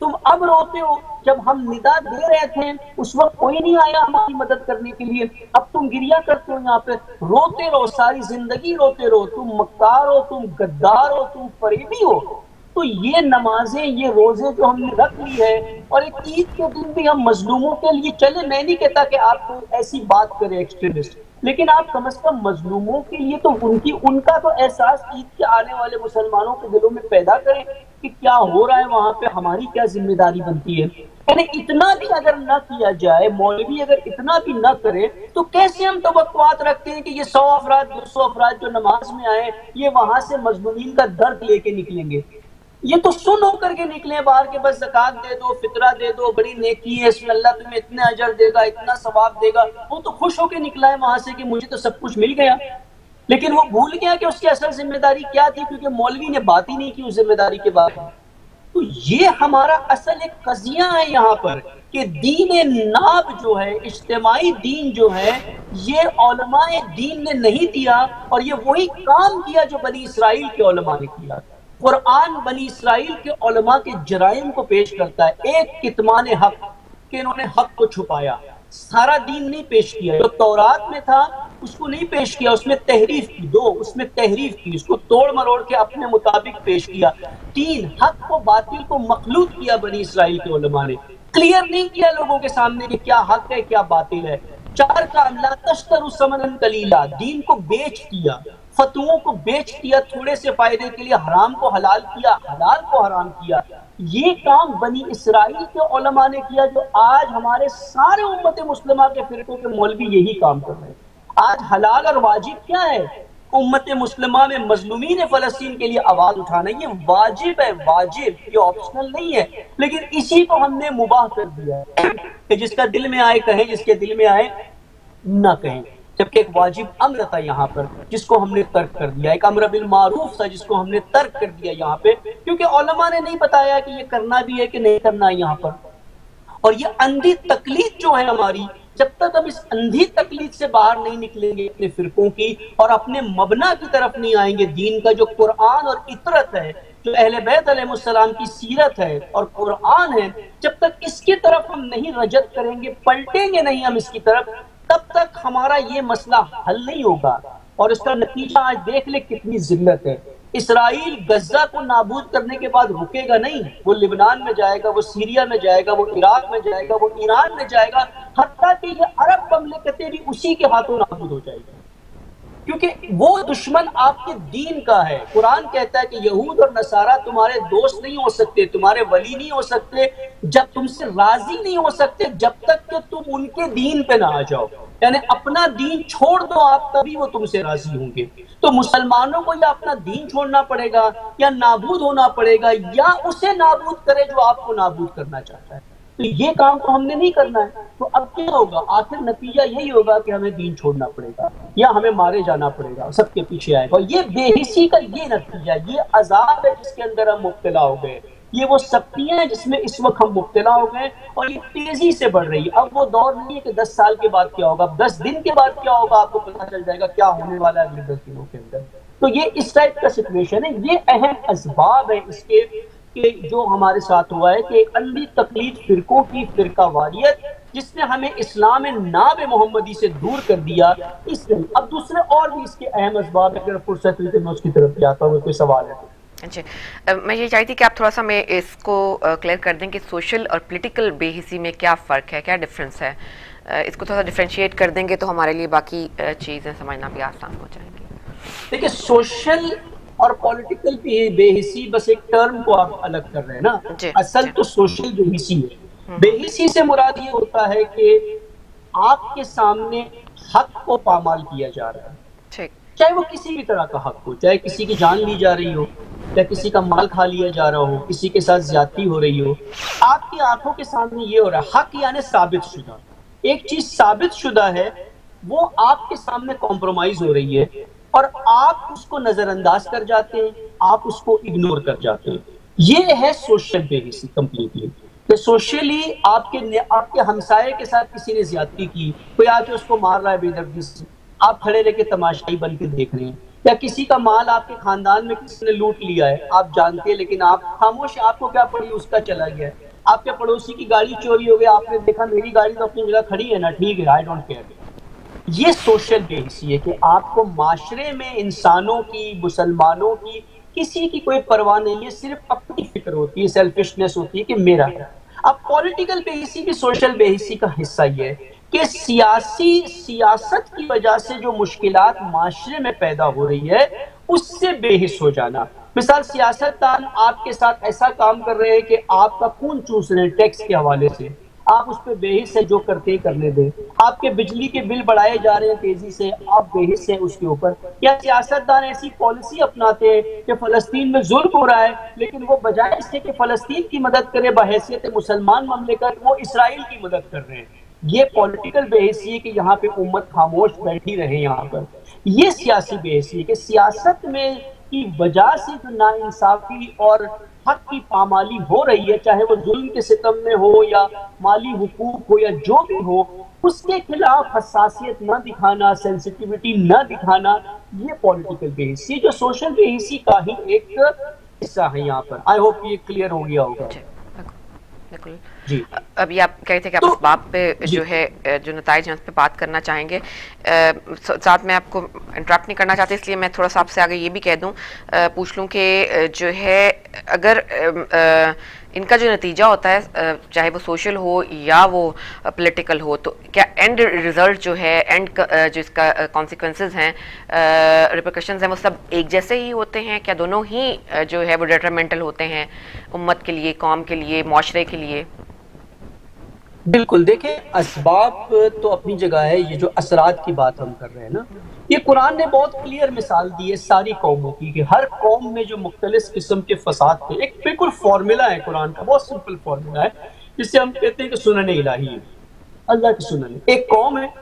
तुम अब रोते हो, जब हम निदा दे रहे थे, उस वक्त कोई नहीं आया हमारी मदद करने के लिए। अब तुम गिरिया करते हो यहाँ पे। रोते रहो, सारी ज़िंदगी रोते रहो। तुम मक्कार हो, तुम गद्दार हो, तुम फरेबी हो। तो ये नमाजें, ये रोज़े जो हमने रख ली है, और एक ईद के दिन भी हम मजलूमों के लिए चले, मैं नहीं कहता कि आप ऐसी बात करें, एक्सट्रीमिस्ट। लेकिन आप कम अज कम मजलूमों के लिए तो उनकी, उनका तो एहसास ईद के आने वाले मुसलमानों के दिलों में पैदा करें कि क्या हो रहा है वहाँ पे, हमारी क्या ज़िम्मेदारी बनती है। यानी इतना भी अगर न किया जाए, मौलवी अगर इतना भी न करे तो कैसे हम तो रखते हैं कि ये सौ अफराद, दो सौ अफराद जो नमाज़ में आए, ये वहाँ से मजलूमीन का दर्द लेके निकलेंगे? ये तो सुन होकर के निकले बाहर के, बस जक़ात दे दो, फितरा दे दो, बड़ी नेकी है इसमें, अल्लाह तुम्हें इतने अजर देगा, इतना सवाब देगा। वो तो खुश होकर निकला है वहाँ से कि मुझे तो सब कुछ मिल गया। लेकिन वो भूल गया कि उसकी असल ज़िम्मेदारी क्या थी, क्योंकि मौलवी ने बात ही नहीं की उस ज़िम्मेदारी के बाद तो ये हमारा असल एक कजिया है यहाँ पर कि दीन नाब जो है इज्तमाही दीन जो है, ये दीन ने नहीं दिया और ये वही काम किया जो बनी इसराइल के ने किया कुरान बनी इसराइल के ओलमा के जराइम को पेश करता है। एक कितमान हक के इन्होंने हक को छुपाया। सारा दीन नहीं पेश किया। जो तौरात में था, उसको नहीं पेश किया। उसमें तहरीफ की, दो, उसमें तहरीफ की। उसको तोड़ मरोड़ के अपने मुताबिक पेश किया। तीन, हक को, बातिल को मखलूत किया बनी इसराइल के उलमा ने। क्लियर नहीं किया लोगों के सामने कि क्या हक है, क्या बातिल है। चार का अल्लाह तश्तर समन कलीला। दीन को बेच दिया। फतुओं को बेच दिया, थोड़े से फ़ायदे के लिए हराम को हलाल किया, हलाल को हराम किया। ये काम बनी इसराइल के ओलमा ने किया, जो आज हमारे सारे उम्मत मुस्लिमा के फिरकों के मौलवी यही काम कर रहे हैं। आज हलाल और वाजिब क्या है? उम्मत मुस्लिमा में मजलूमीन फलस्तीन के लिए आवाज़ उठाना, ये वाजिब है, वाजिब, ये ऑप्शनल नहीं है। लेकिन इसी को हमने मुबाह कर दिया है कि जिसका दिल में आए, कहें, जिसके दिल में आए, ना कहें। जबकि एक वाजिब अम्र था यहाँ पर, जिसको हमने तर्क कर दिया। एक अमर बिल मारूफ था, जिसको हमने तर्क कर दिया यहाँ पे, क्योंकि ओलमा ने नहीं बताया कि ये करना भी है कि नहीं करना है यहाँ पर। और ये अंधी तकलीफ़ जो है हमारी, जब तक हम इस अंधी तकलीफ़ से बाहर नहीं निकलेंगे, अपने फिरकों की और अपने मबना की तरफ़ नहीं आएँगे, दीन का जो कुरान और इतरत है जो अहल बैतम की सीरत है और कुरान है, जब तक इसकी तरफ़ हम नहीं रजत करेंगे, पलटेंगे नहीं हम इसकी तरफ़, तब तक हमारा ये मसला हल नहीं होगा। और इसका नतीजा आज देख ले कितनी जिल्लत है। इसराइल गजा को नाबूद करने के बाद रुकेगा नहीं। वो लिबनान में जाएगा, वो सीरिया में जाएगा, वो इराक में जाएगा, वो ईरान में जाएगा हती कि ये अरब ममलिकतें भी उसी के हाथों नाबूद हो जाएगी। क्योंकि वो दुश्मन आपके दीन का है। कुरान कहता है कि यहूद और नसारा तुम्हारे दोस्त नहीं हो सकते, तुम्हारे वली नहीं हो सकते, जब तुमसे राज़ी नहीं हो सकते, जब तक कि तुम उनके दीन पे ना आ जाओ। यानी अपना दीन छोड़ दो आप, तभी वो तुमसे राज़ी होंगे। तो मुसलमानों को या अपना दीन छोड़ना पड़ेगा, या नाबूद होना पड़ेगा, या उसे नाबूद करे जो आपको नाबूद करना चाहता है। तो ये काम तो हमने नहीं करना है। तो अब क्या होगा? आखिर नतीजा यही होगा कि हमें दीन छोड़ना पड़ेगा, या हमें मारे जाना पड़ेगा, सबके पीछे आएगा। ये बेहिसी का ये नतीजा, ये अजाब है जिसके अंदर हम मुब्तला हो गए। ये वो सख्तियाँ जिसमें इस वक्त हम मुब्तला हो गए और ये तेज़ी से बढ़ रही है। अब वो दौर नहीं है कि दस साल के बाद क्या होगा दस दिन के बाद क्या होगा, आपको पता चल जाएगा क्या होने वाला है अगले दस दिनों के अंदर। तो ये इस टाइप का सिचुएशन है। ये अहम असबाब है इसके कि जो हमारे साथ हुआ है कि अंधी तकलीफ़ फिरकों की फिरका वारियत जिसने हमें इस्लाम नाब मोहम्मदी से दूर कर दिया इसलिए अब दूसरे और भी इसके अहम असबाब अगर फुर्सत हुई तो मैं उसकी तरफ़ जाता हूँ कोई सवाल है जी मैं ये चाहती कि आप थोड़ा सा मैं इसको क्लियर कर दें कि सोशल और पॉलिटिकल बेहिसी में क्या फ़र्क है क्या डिफरेंस है? इसको थोड़ा सा डिफ्रेंशिएट कर देंगे तो हमारे लिए बाकी चीज़ें समझना भी आसान हो जाएँगी। देखिए सोशल और पॉलिटिकल बेहिसी बस एक टर्म को आप अलग कर रहे हैं ना। असल तो सोशल बेहिसी है। हम्म। बेहिसी से मुराद ये होता है कि आपके सामने हक को पामाल किया जा रहा है। चाहे वो किसी भी तरह का हक हो चाहे किसी की जान ली जा रही हो या किसी का माल खा लिया जा रहा हो किसी के साथ ज्यादती हो रही हो आपकी आँखों के सामने ये हो रहा है हक यानी साबित शुदा। एक चीज़ साबित शुदा है वो आपके सामने कॉम्प्रोमाइज हो रही है। और आप उसको नजरअंदाज कर जाते हैं, आप उसको इग्नोर कर जाते हैं। ये है सोशल बेहिसी कंप्लीटली कि सोशली आपके आपके हमसाये के साथ किसी ने ज्यादती की, कोई आके उसको मार रहा है बेदर्दी से, आप खड़े रह के तमाशाई बन के देख रहे हैं। या किसी का माल आपके खानदान में किसी ने लूट लिया है, आप जानते हैं, लेकिन आप खामोश आपको क्या पड़ी, उसका चला गया आपके पड़ोसी की गाड़ी चोरी हो गई, आपने देखा मेरी गाड़ी तो अपनी जगह खड़ी है ना, ठीक है आई डोंट केयर ये सोशल बेहसी है कि आपको माशरे में इंसानों की, मुसलमानों की किसी की कोई परवाह नहीं है, सिर्फ़ अपनी फ़िक्र होती है सेल्फिशनेस होती है कि मेरा है। अब पॉलिटिकल बेहिसी भी सोशल बेहिसी का हिस्सा ये है कि सियासी, सियासत की वजह से जो मुश्किल माशरे में पैदा हो रही है, उससे बेहिस हो जाना। मिसाल सियासतदान आपके साथ ऐसा काम कर रहे हैं कि आपका खून चूस रहे हैं टैक्स के हवाले से। आप उस पर बेहिस है जो करते करने दें। आपके बिजली के बिल बढ़ाए जा रहे हैं तेज़ी से, आप बेहिस है उसके ऊपर। या सियासतदान ऐसी पॉलिसी अपनाते हैं कि फलस्तीन में जुल्म हो रहा है, लेकिन वो बजाय इसके कि फलस्तीन की मदद करे बहसीत मुसलमान ममलिकत वो इसराइल की मदद कर रहे हैं। ये पॉलिटिकल बेहसी है कि यहाँ पे उम्मत खामोश बैठी रहे यहाँ पर। ये सियासी बेहसी है कि सियासत में की वजह से जो नाइंसाफी और हक की पामाली हो रही है, चाहे वो जुल्म के सितम में हो या माली हकूक हो या जो भी हो, उसके खिलाफ हसासियत न दिखाना सेंसिटिविटी न दिखाना, ये पॉलिटिकल बेहसी जो सोशल बेहसी का ही एक हिस्सा है यहाँ पर। आई होप ये क्लियर हो गया होगा। बिल्कुल। अभी आप कह रहे थे कि आप तो, इस बात पे जो। है जो नतज हैं उस पर बात करना चाहेंगे। आ, साथ में आपको इंटरप्ट नहीं करना चाहते इसलिए मैं थोड़ा सा आपसे आगे ये भी कह दूँ। पूछ लूँ कि जो है अगर आ, इनका जो नतीजा होता है चाहे वो सोशल हो या वो पॉलिटिकल हो तो क्या एंड रिज़ल्ट जो है एंड जो इसका कॉन्सिक्वेंसेज हैं रिपोकशन हैं वो सब एक जैसे ही होते हैं? क्या दोनों ही जो है वो डेटरमेंटल होते हैं उम्मत के लिए कौम के लिए माशरे के लिए? बिल्कुल देखें इसबाब तो अपनी जगह है, ये जो असरात की बात हम कर रहे हैं ना, ये कुरान ने बहुत क्लियर मिसाल दी है सारी कौमों की कि हर कौम में जो मुख्तलिस किस्म के फसाद थे, एक बिल्कुल फार्मूला है कुरान का, बहुत सिंपल फार्मूला है जिससे हम कहते हैं कि सुनन इलाही है, अल्लाह की सुनन। एक कौम है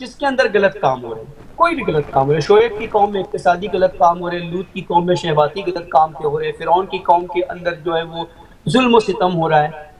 जिसके अंदर गलत काम हो रहे हैं, कोई भी गलत काम हो रहे शोएब की कौम में इकतदी गलत काम हो रहे हैं, लूत की कौम में शहबाती गलत काम के हो रहे हैं फिर की कौम के अंदर जो है वो जुल्म सितम हो रहा है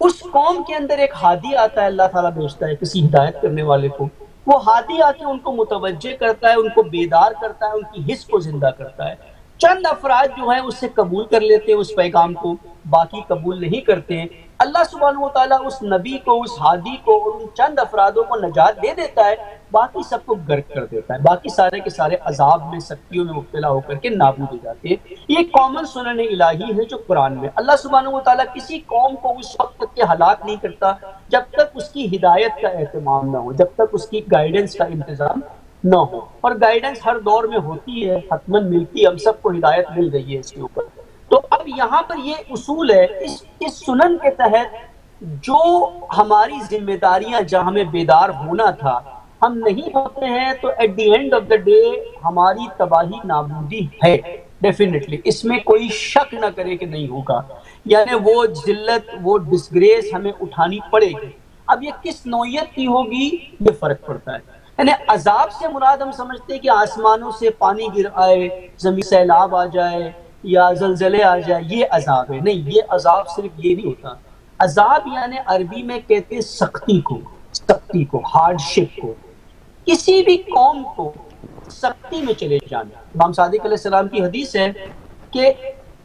उस कौम के अंदर एक हादी आता है, अल्लाह ताला भेजता है किसी हिदायत करने वाले को। वो हादी आके उनको मुतवजह करता है, उनको बेदार करता है, उनकी हिस्स को ज़िंदा करता है। चंद अफराद जो है, उससे कबूल कर लेते हैं उस पैगाम को, बाकी कबूल नहीं करते हैं। अल्लाह सुबहान उस नबी को, उस हादी को और उन चंद अफरादों को नजात दे देता है, बाकी सबको गर्क कर देता है। बाकी सारे के सारे अजाब में, सख्तियों में मुबतला होकर के नाबूद हो जाते हैं। ये कॉमन सुनने इलाही है जो कुरान में। अल्लाह सुबहान किसी कौम को उस वक्त तक के हलाक नहीं करता, जब तक उसकी हिदायत का एहतमाम ना हो, जब तक उसकी गाइडेंस का इंतज़ाम न हो। और गाइडेंस हर दौर में होती है हतमन मिलती है, हम सबको हिदायत मिल रही है इसके ऊपर। तो अब यहाँ पर ये उसूल है इस इस सुनन के तहत जो हमारी जिम्मेदारियाँ जहाँ हमें बेदार होना था, हम नहीं होते हैं तो at the end of the day हमारी तबाही नाबूदी है डेफिनेटली इसमें कोई शक ना करे कि नहीं होगा। यानी वो जिल्लत, वो डिस्ग्रेस हमें उठानी पड़ेगी। अब ये किस नोयत की होगी, ये फ़र्क पड़ता है। यानी अजाब से मुराद हम समझते हैं कि आसमानों से पानी गिर आए, ज़मीन सैलाब आ जाए या जलजले आ जाए, ये अजाब है। नहीं, ये अजाब सिर्फ़ ये नहीं होता। अजाब यानी अरबी में कहते हैं सख्ती को सख्ती को हार्डशिप को। किसी भी कौम को सख्ती में चले जाना। इमाम सादिक सलाम की हदीस है कि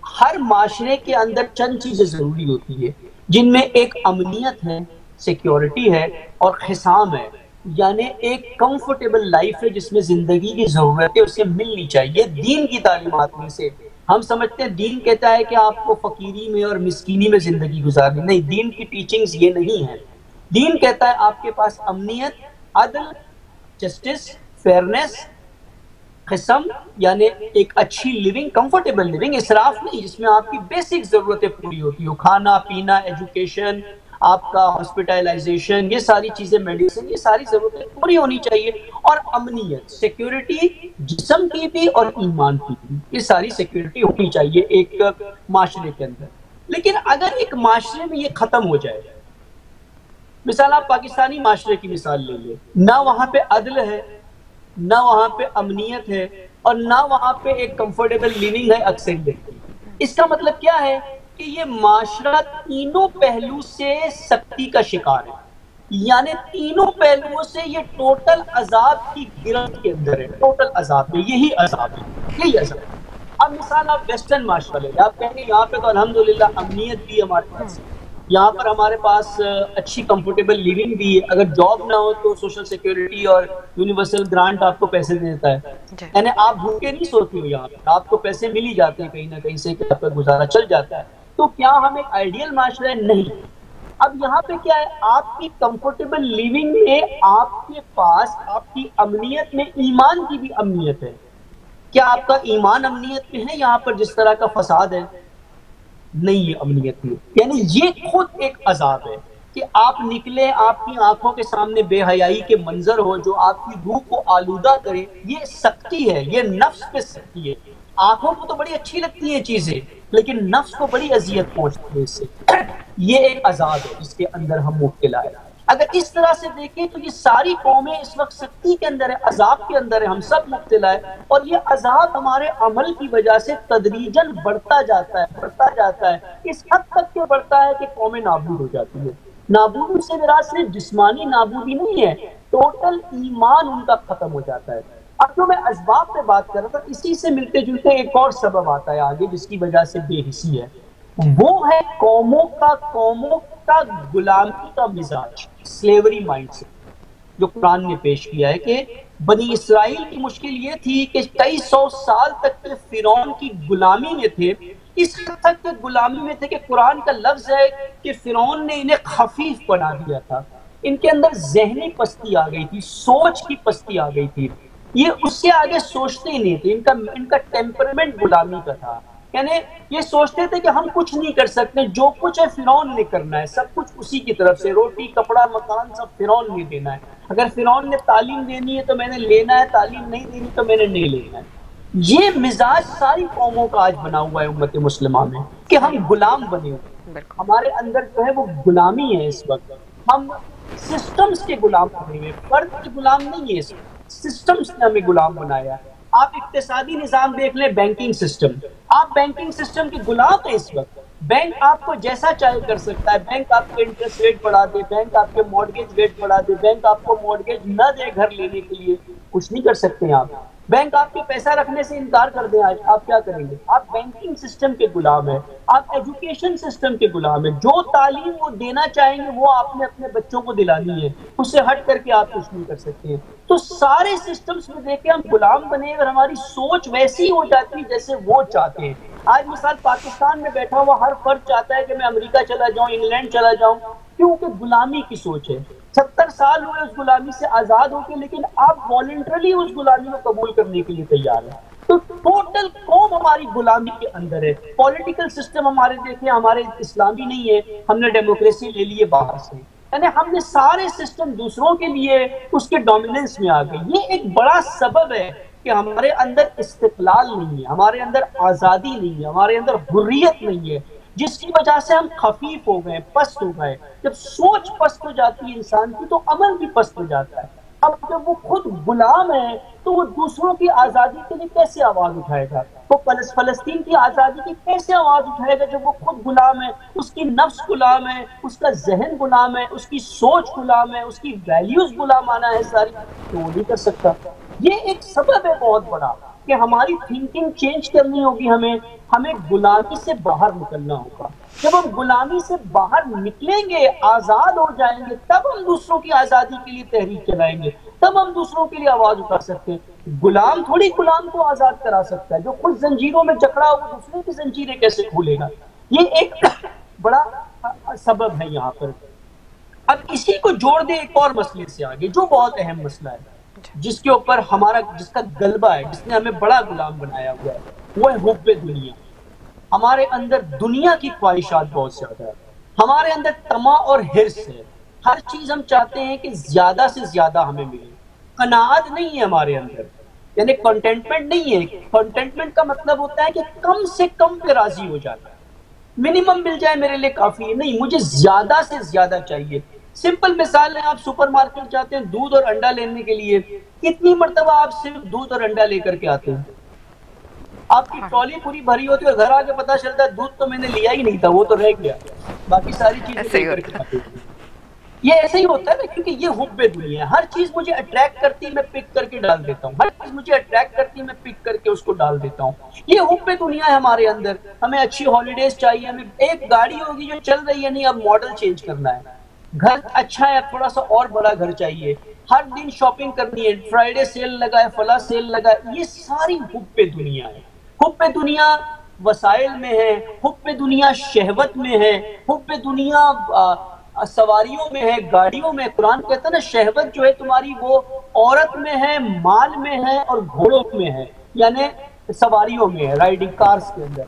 हर माशरे के अंदर चंद चीज़ें ज़रूरी होती है, जिनमें एक अमनीत है सिक्योरिटी है और खिसाम है। यानी एक कंफर्टेबल लाइफ है जिसमें ज़िंदगी की ज़रूरत है उसे मिलनी चाहिए, दीन की तालीमत में से। हम समझते हैं, दीन कहता है कि आपको फकीरी में और मिसकीनी में ज़िंदगी गुजारनी नहीं, दीन की टीचिंग्स ये नहीं है। दीन कहता है, आपके पास अमनीत अदल जस्टिस फेयरनेस किस्म यानी एक अच्छी लिविंग कंफर्टेबल लिविंग इसराफ नहीं, जिसमें आपकी बेसिक जरूरतें पूरी होती हो। खाना, पीना एजुकेशन आपका हॉस्पिटलाइजेशन ये सारी चीज़ें मेडिसिन ये सारी जरूरतें पूरी होनी चाहिए और अमनीत सिक्योरिटी जिसम की भी और ईमान की भी, ये सारी सिक्योरिटी होनी चाहिए एक माशरे के अंदर। लेकिन अगर एक माशरे में ये खत्म हो जाए, मिसाल आप पाकिस्तानी माशरे की मिसाल ले ले, ना वहाँ पे अदल है, ना वहाँ पे अमनीयत है और ना वहाँ पे एक कंफर्टेबल लिविंग है अक्सरियत इसका मतलब क्या है? कि ये माशरा तीनों पहलू से सख्ती का शिकार है। यानी तीनों पहलुओं से ये टोटल अजाब की गिरफ्त के अंदर है। टोटल अजाब में यही अजाब है यही अजाब है। अब मिसाल आप वेस्टर्न माशरा ले आप कहेंगे यहाँ पे तो अल्हम्दुलिल्लाह अमनीत भी हमारे पास यहाँ पर हमारे पास अच्छी कंफर्टेबल लिविंग भी है। अगर जॉब ना हो तो सोशल सिक्योरिटी और यूनिवर्सल ग्रांट आपको पैसे देता है। यानी आप भूखे नहीं सोते हो यहाँ पर आपको पैसे मिल ही जाते हैं कहीं ना कहीं से आपका गुजारा चल जाता है। तो क्या हम एक आइडियल माशरा है? नहीं। अब यहाँ पे क्या है? आपकी कंफर्टेबल लिविंग में, आपके पास, आपकी अमनीयत में ईमान की भी अमनीयत है। क्या आपका ईमान अमनीयत में है? यहाँ पर जिस तरह का फसाद है, नहीं है अमनीयत में यानी ये खुद एक अजाब है कि आप निकले, आपकी आँखों के सामने बेहयाई के मंजर हो, जो आपकी रूह को आलूदा करे। ये सख्ती है, ये नफ्स पे सख्ती है। आँखों को तो बड़ी अच्छी लगती है चीज़ें, लेकिन नफ्स को बड़ी अजियत पहुँचती है इससे। ये एक आज़ाद है जिसके अंदर हम मुब्तला है। अगर इस तरह से देखें तो ये सारी कौमें इस वक्त सख्ती के अंदर है, अजाब के अंदर है, हम सब मुब्तला है। और ये अजाब हमारे अमल की वजह से तदरीजन बढ़ता जाता है, बढ़ता जाता है। इस हद तक के बढ़ता है कि कौमें नाबूद हो जाती है? नाबूद से मेरा सिर्फ़ जिस्मानी नाबूदी नहीं है टोटल ईमान उनका खत्म हो जाता है। अब जो मैं इसबाब पे बात कर रहा था, इसी से मिलते जुलते एक और सबब आता है आगे, जिसकी वजह से बेहिसी है। वो है कौमों का कौमों का गुलामी का मिजाज स्लेवरी माइंड से जो कुरान ने पेश किया है कि बनी इसराइल की मुश्किल ये थी कि कई सौ साल तक के फिरौन की गुलामी में थे। इस तक के गुलामी में थे कि कुरान का लफ्ज है कि फिरौन ने इन्हें खफीफ बना दिया था। इनके अंदर जहनी पस्ती आ गई थी, सोच की पस्ती आ गई थी। ये उससे आगे सोचते ही नहीं थे। इनका इनका टेम्परमेंट गुलामी का था। यानी ये सोचते थे कि हम कुछ नहीं कर सकते जो कुछ है फिरौन ने करना है। सब कुछ उसी की तरफ़ से रोटी कपड़ा मकान सब फिरौन ने देना है। अगर फिरौन ने तालीम देनी है तो मैंने लेना है तालीम नहीं देनी तो मैंने नहीं लेना है। ये मिजाज सारी कौमों का आज बना हुआ है उम्मत मुस्लिमा में कि हम गुलाम बने हुए हमारे अंदर जो है वो गुलामी है इस वक्त। हम सिस्टम्स के गुलाम बने हुए फर्द के गुलाम नहीं है इस वक्त। सिस्टम्स ने हमें गुलाम बनाया आप इकतसादी निज़ाम देख लें बैंकिंग सिस्टम आप बैंकिंग सिस्टम के गुलाम हैं इस वक्त। बैंक आपको जैसा चाहे कर सकता है। बैंक आपके इंटरेस्ट रेट बढ़ा दे बैंक आपके मॉडगेज रेट बढ़ा दे बैंक आपको मॉडगेज न दे घर लेने के लिए कुछ नहीं कर सकते आप। बैंक आपके पैसा रखने से इनकार कर दे आज। आप क्या करेंगे? आप बैंकिंग सिस्टम के गुलाम है। आप एजुकेशन सिस्टम के गुलाम है। जो तालीम वो देना चाहेंगे, वो आपने अपने बच्चों को दिलानी है। उससे हट करके आप कुछ नहीं कर सकते हैं। तो सारे सिस्टम्स में देख के हम गुलाम बने और हमारी सोच वैसी हो जाती है जैसे वो चाहते हैं। आज मिसाल पाकिस्तान में बैठा हुआ हर फर्द चाहता है कि मैं अमेरिका चला जाऊँ, इंग्लैंड चला जाऊँ, क्योंकि गुलामी की सोच है। सत्तर साल हुए उस गुलामी से आज़ाद होकर लेकिन आप वॉलेंटरली उस गुलामी को कबूल करने के लिए तैयार है। तो टोटल कौम हमारी गुलामी के अंदर है। पॉलिटिकल सिस्टम हमारे देखे हमारे इस्लामी नहीं है। हमने डेमोक्रेसी ले लिए बाहर से। यानी हमने सारे सिस्टम दूसरों के लिए उसके डोमिनेंस में आ गए। ये एक बड़ा सबब है कि हमारे अंदर इस्तलाल नहीं है, हमारे अंदर आज़ादी नहीं है, हमारे अंदर हुर्रियत नहीं है, जिसकी वजह से हम खफीफ हो गए, पस्त हो गए। जब सोच पस्त हो जाती है इंसान की तो अमल भी पस्त हो जाता है। अब जब वो खुद गुलाम है तो वो दूसरों की आज़ादी के लिए कैसे आवाज़ उठाएगा? वो तो फलस्तीन की आज़ादी की कैसे आवाज़ उठाएगा जब वो खुद गुलाम है, उसकी नफ्स गुलाम है, उसका जहन गुलाम है, उसकी सोच गुलाम है, उसकी वैल्यूज़ गुलाम आना है सारी? तो वो नहीं कर सकता। ये एक सबब है बहुत बड़ा, कि हमारी थिंकिंग चेंज करनी होगी हमें हमें गुलामी से बाहर निकलना होगा। जब हम गुलामी से बाहर निकलेंगे, आज़ाद हो जाएँगे, तब हम दूसरों की आज़ादी के लिए तहरीक चलाएँगे, तब हम दूसरों के लिए आवाज़ उठा सकते हैं। गुलाम थोड़ी गुलाम को आज़ाद करा सकता है, जो खुद जंजीरों में जकड़ा हो दूसरे की जंजीरें कैसे खोलेगा? ये एक बड़ा सबब है यहाँ पर। अब इसी को जोड़ दे एक और मसले से आगे, जो बहुत अहम मसला है, जिसके ऊपर हमारा, जिसका गलबा है, जिसने हमें बड़ा गुलाम बनाया हुआ है, वो है हुब दुनिया। हमारे अंदर दुनिया की ख्वाहिशात बहुत ज़्यादा है। हमारे अंदर तमा और हिरस है। हर चीज़ हम चाहते हैं कि ज़्यादा से ज़्यादा हमें मिले। कनात नहीं है हमारे अंदर। यानी कंटेंटमेंट नहीं है। कंटेंटमेंट का मतलब होता है कि कम से कम पे राज़ी हो है मिनिमम मिल जाए मेरे लिए काफ़ी। है नहीं, मुझे ज़्यादा से ज़्यादा चाहिए। सिंपल मिसाल है, आप सुपरमार्केट जाते हैं दूध और अंडा लेने के लिए। कितनी मरतबा आप सिर्फ़ दूध और अंडा लेकर के आते हैं? आपकी हाँ। ट्रॉली पूरी भरी होती है और घर आके पता चलता है दूध तो मैंने लिया ही नहीं था वो तो रह गया। बाकी सारी चीज़ें ये ऐसे ही होता है ना क्योंकि ये हुब्बे दुनिया है। हर चीज़ मुझे अट्रैक्ट करती है मैं पिक करके डाल देता हूँ। हर चीज़ मुझे अट्रैक्ट करती है मैं पिक करके उसको डाल देता हूँ। ये हुब्बे दुनिया है हमारे अंदर। हमें अच्छी हॉलीडेज चाहिए हमें एक गाड़ी होगी जो चल रही है नहीं अब मॉडल चेंज करना है। घर अच्छा है थोड़ा सा और बड़ा घर चाहिए। हर दिन शॉपिंग करनी है फ्राइडे सेल लगा है फला सेल लगा है ये सारी हुब्बे दुनिया है। हुब्बे दुनिया वसाइल में है, हुब्बे दुनिया शहवत में है, हुब्बे दुनिया सवारियों में है, गाड़ियों में कुरान कहता है ना, शहवत जो है तुम्हारी वो औरत में है, माल में है और घोड़ों में है, यानी सवारियों में है राइडिंग कार्स के अंदर।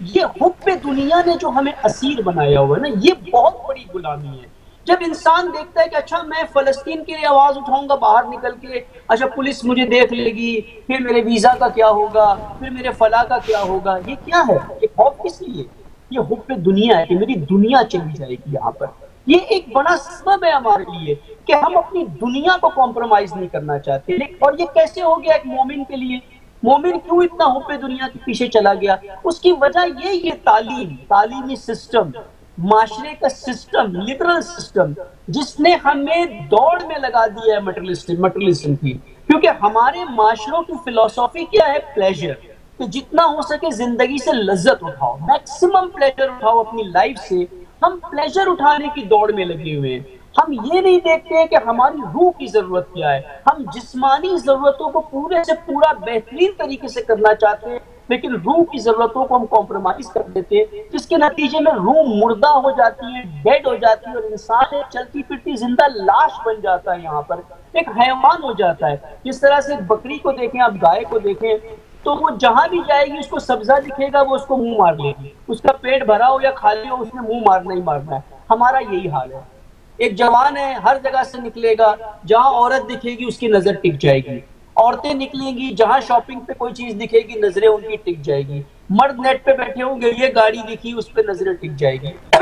ये हुब दुनिया ने जो हमें असीर बनाया हुआ है ना, ये बहुत बड़ी गुलामी है। जब इंसान देखता है कि अच्छा मैं फलस्तीन के लिए आवाज़ उठाऊँगा, बाहर निकल के अच्छा पुलिस मुझे देख लेगी, फिर मेरे वीज़ा का क्या होगा, फिर मेरे फला का क्या होगा, ये क्या है? ये खौफ किस लिए? ये हुब दुनिया है कि मेरी दुनिया चली जाएगी यहाँ पर। ये एक बड़ा सबब है हमारे लिए कि हम अपनी दुनिया को कॉम्प्रोमाइज नहीं करना चाहते। और ये कैसे हो गया एक मोमिन के लिए? मोमिन क्यों इतना होपे दुनिया के पीछे चला गया? उसकी वजह ये ये तालीम, तालीमी सिस्टम माशरे का सिस्टम लिबरल सिस्टम जिसने हमें दौड़ में लगा दिया है मटेरियलिज्म की। क्योंकि हमारे माशरों की फिलोसॉफी क्या है? प्लेजर कि जितना हो सके ज़िंदगी से लज्जत उठाओ। मैक्सिमम प्लेजर उठाओ अपनी लाइफ से। हम प्लेजर उठाने की दौड़ में लगे हुए हैं। हम ये नहीं देखते हैं कि हमारी रूह की ज़रूरत क्या है। हम जिस्मानी जरूरतों को पूरे से पूरा बेहतरीन तरीके से करना चाहते हैं, लेकिन रूह की जरूरतों को हम कॉम्प्रोमाइज कर देते हैं, जिसके नतीजे में रूह मुर्दा हो जाती है डेड हो जाती है और इंसान एक चलती फिरती ज़िंदा लाश बन जाता है यहाँ पर, एक हैवान हो जाता है। जिस तरह से बकरी को देखें, आप गाय को देखें तो वो जहाँ भी जाएगी, उसको सब्जा दिखेगा, वो उसको मुँह मार लेगी। उसका पेट भरा हो या खाली हो, उसने मुँह मारना ही मारना है। हमारा यही हाल है। एक जवान है, हर जगह से निकलेगा, जहाँ औरत दिखेगी, उसकी नज़र टिक जाएगी। औरतें निकलेंगी, जहाँ शॉपिंग पे कोई चीज़ दिखेगी, नज़रें उनकी टिक जाएगी। मर्द नेट पे बैठे होंगे, ये गाड़ी दिखी, उस पर नज़रें टिक जाएगी।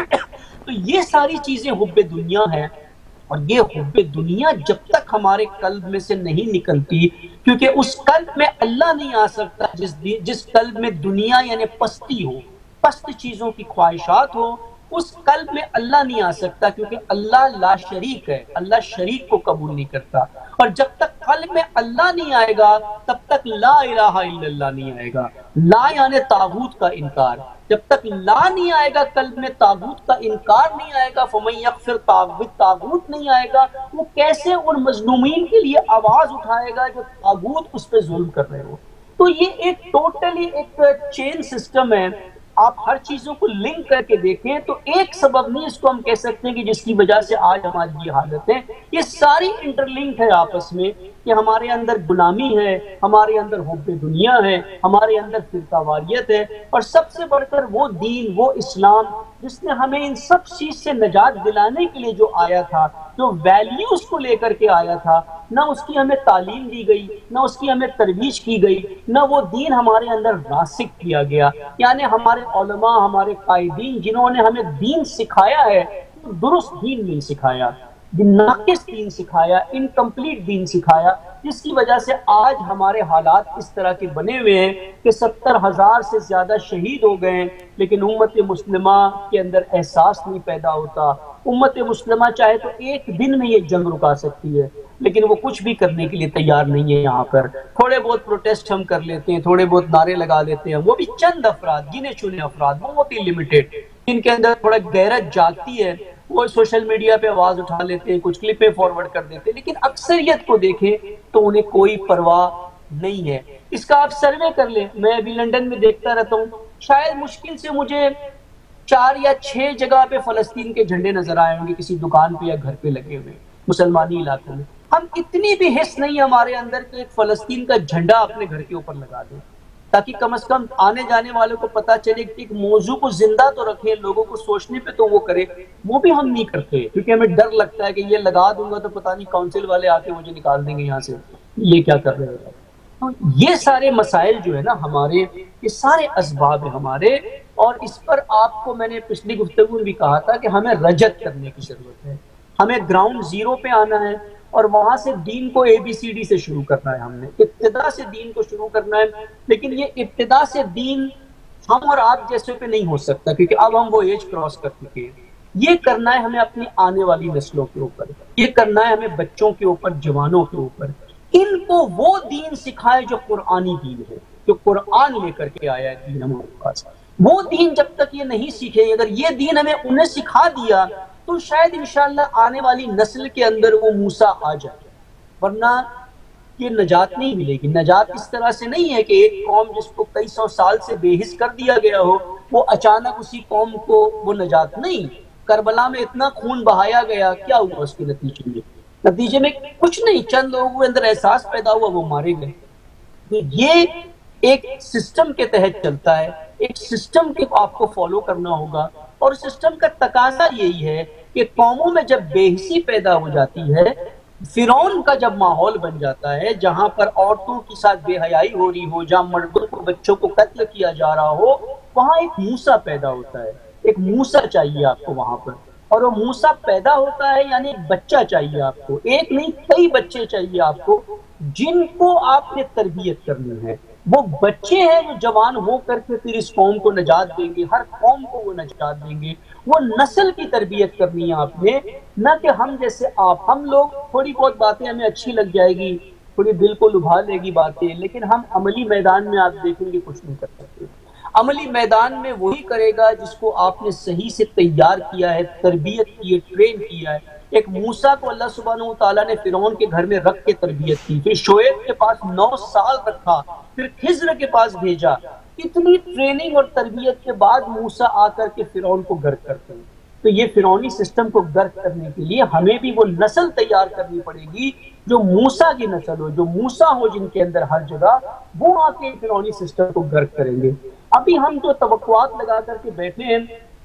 तो ये सारी चीज़ें हुब दुनिया है, और ये हुब दुनिया जब तक हमारे कल्ब में से नहीं निकलती, क्योंकि उस कल्ब में अल्लाह नहीं आ सकता, जिस जिस कल्ब में दुनिया यानी पस्ती हो, पस्त चीज़ों की ख्वाहिशात हो उस कल्ब में अल्लाह नहीं आ सकता क्योंकि अल्लाह ला शरीक है। अल्लाह शरीक को कबूल नहीं करता। और जब तक कल्ब में अल्लाह नहीं आएगा, तब तक ला इलाहा इल्लल्लाह नहीं आएगा। ला यानी ताबूत का इनकार। जब तक ला नहीं आएगा, कल्ब में ताबूत का इनकार नहीं आएगा फमई फिर ताबूत नहीं आएगा, वो कैसे उन मजलूमीन के लिए आवाज़ उठाएगा जो ताबूत उस पर जुल्म कर रहे हो? तो ये एक टोटली एक चेन सिस्टम है। आप हर चीज़ों को लिंक करके देखें तो एक सबब नहीं इसको हम कह सकते हैं कि जिसकी वजह से आज हमारी ये हालत है। ये सारी इंटरलिंक है आपस में। कि हमारे अंदर गुलामी है, हमारे अंदर हुब दुनिया है, हमारे अंदर फिरकावारियत है। और सबसे बढ़कर वो दीन, वो इस्लाम, जिसने हमें इन सब चीज़ से निजात दिलाने के लिए जो आया था, जो वैल्यूज़ को लेकर के आया था, ना उसकी हमें तालीम दी गई, ना उसकी हमें तरवीज की गई, ना वो दीन हमारे अंदर रासिक किया गया। यानी हमारे हमारे कायदीन, जिन्होंने हमें दीन सिखाया है तो दुरुस्त दीन नहीं सिखाया। नाकिस दीन सिखाया इनकम्प्लीट दीन सिखाया, जिसकी वजह से आज हमारे हालात इस तरह के बने हुए हैं कि सत्तर हज़ार से ज़्यादा शहीद हो गए लेकिन उम्मत मुस्लिमा के अंदर एहसास नहीं पैदा होता। उम्मत मुस्लिमा चाहे तो एक दिन में ये जंग रुका सकती है, लेकिन वो कुछ भी करने के लिए तैयार नहीं है यहाँ पर। थोड़े बहुत प्रोटेस्ट हम कर लेते हैं, थोड़े बहुत नारे लगा लेते हैं, वो भी चंद अफराद, गिने चुने अफराद बहुत ही लिमिटेड जिनके अंदर थोड़ा गैरत जागती है वो सोशल मीडिया पे आवाज़ उठा लेते हैं, कुछ क्लिपे फॉरवर्ड कर देते हैं, लेकिन अक्सरियत को देखें तो उन्हें कोई परवाह नहीं है। इसका आप सर्वे कर ले, मैं अभी लंदन में देखता रहता हूँ। शायद मुश्किल से मुझे चार या छह जगह पे फलस्तीन के झंडे नज़र आए होंगे, किसी दुकान पे या घर पे लगे हुए, मुसलमानी इलाकों में। हम इतनी भी हिस्स नहीं, हमारे अंदर कि एक फलस्तीन का झंडा अपने घर के ऊपर लगा दें। ताकि कम से कम आने जाने वालों को पता चले कि एक मौजू को ज़िंदा तो रखे, लोगों को सोचने पे तो वो करे, वो भी हम नहीं करते, क्योंकि हमें डर लगता है कि ये लगा दूँगा तो पता नहीं काउंसिल वाले आके मुझे निकाल देंगे यहाँ से। ये क्या कर रहे हैं? तो ये सारे मसाइल जो है ना हमारे, ये सारे इसबाब है हमारे, और इस पर आपको मैंने पिछली गुफ्तगु में भी कहा था कि हमें रजत करने की ज़रूरत है। हमें ग्राउंड ज़ीरो पे आना है और वहाँ से दीन को एबीसीडी से शुरू करना है हमने। इब्तदा से दीन को शुरू करना है, लेकिन ये इब्तदा से दीन हम और आप जैसे पे नहीं हो सकता, क्योंकि अब हम वो एज क्रॉस कर चुके हैं। ये करना है हमें अपनी आने वाली नस्लों के ऊपर, ये करना है हमें बच्चों के ऊपर, जवानों के ऊपर। इनको वो दीन सिखाए जो कुरानी दीन है, जो कुरान लेकर के आया है दीन हमारे पास। वो दीन जब तक ये नहीं सीखे अगर ये दीन हमें उन्हें सिखा दिया तो शायद इंशाला आने वाली नस्ल के अंदर वो मूसा आ जाए। वरना ये नजात नहीं मिलेगी। नजात इस तरह से नहीं है कि एक कौम जिसको कई सौ साल से बेहिस कर दिया गया हो, वो अचानक उसी कौम को वो नजात नहीं। करबला में इतना खून बहाया गया, क्या हुआ उसके नतीजे में? नतीजे में कुछ नहीं, चंद लोगों के अंदर एहसास पैदा हुआ, वो मारे गए। तो ये एक सिस्टम के तहत चलता है। एक सिस्टम के आपको फॉलो करना होगा। और सिस्टम का तकाजा यही है कि कौमों में जब बेहसी पैदा हो जाती है, फिरौन का जब माहौल बन जाता है, जहाँ पर औरतों के साथ बेहयाई हो रही हो, जहाँ मर्दों को बच्चों को कत्ल किया जा रहा हो, वहाँ एक मूसा पैदा होता है। एक मूसा चाहिए आपको वहाँ पर। और वो मूसा पैदा होता है, यानी एक बच्चा चाहिए आपको। एक नहीं, कई बच्चे चाहिए आपको, जिनको आपने तरबियत करनी है। वो बच्चे हैं जो जवान हो करके फिर इस कौम को नजात देंगे, हर कौम को वो नजात देंगे। वो नस्ल की तरबियत करनी है आपने। न कि हम जैसे आप, हम लोग, थोड़ी बहुत बातें हमें अच्छी लग जाएगी, थोड़ी दिल को लुभा लेगी बातें, लेकिन हम अमली मैदान में आप देखेंगे कुछ नहीं कर सकते। अमली मैदान में वही करेगा जिसको आपने सही से तैयार किया है, तरबियत की है ट्रेन किया है। एक मूसा को अल्लाह सुबहान तला ने फिरौन के घर में रख के तरबियत की। फिर शोएब के पास नौ साल रखा, फिर खिजर के पास भेजा। इतनी ट्रेनिंग और तरबियत के बाद मूसा आकर के फिरौन को गर्क करते हैं तो ये फिरौनी सिस्टम को गर्क करने के लिए हमें भी वो नस्ल तैयार करनी पड़ेगी, जो मूसा की नस्ल हो, जो मूसा हो जिनके अंदर हर जगह, वो आके फिरौनी सिस्टम को गर्क करेंगे। अभी हम जो तो लगा करके बैठे हैं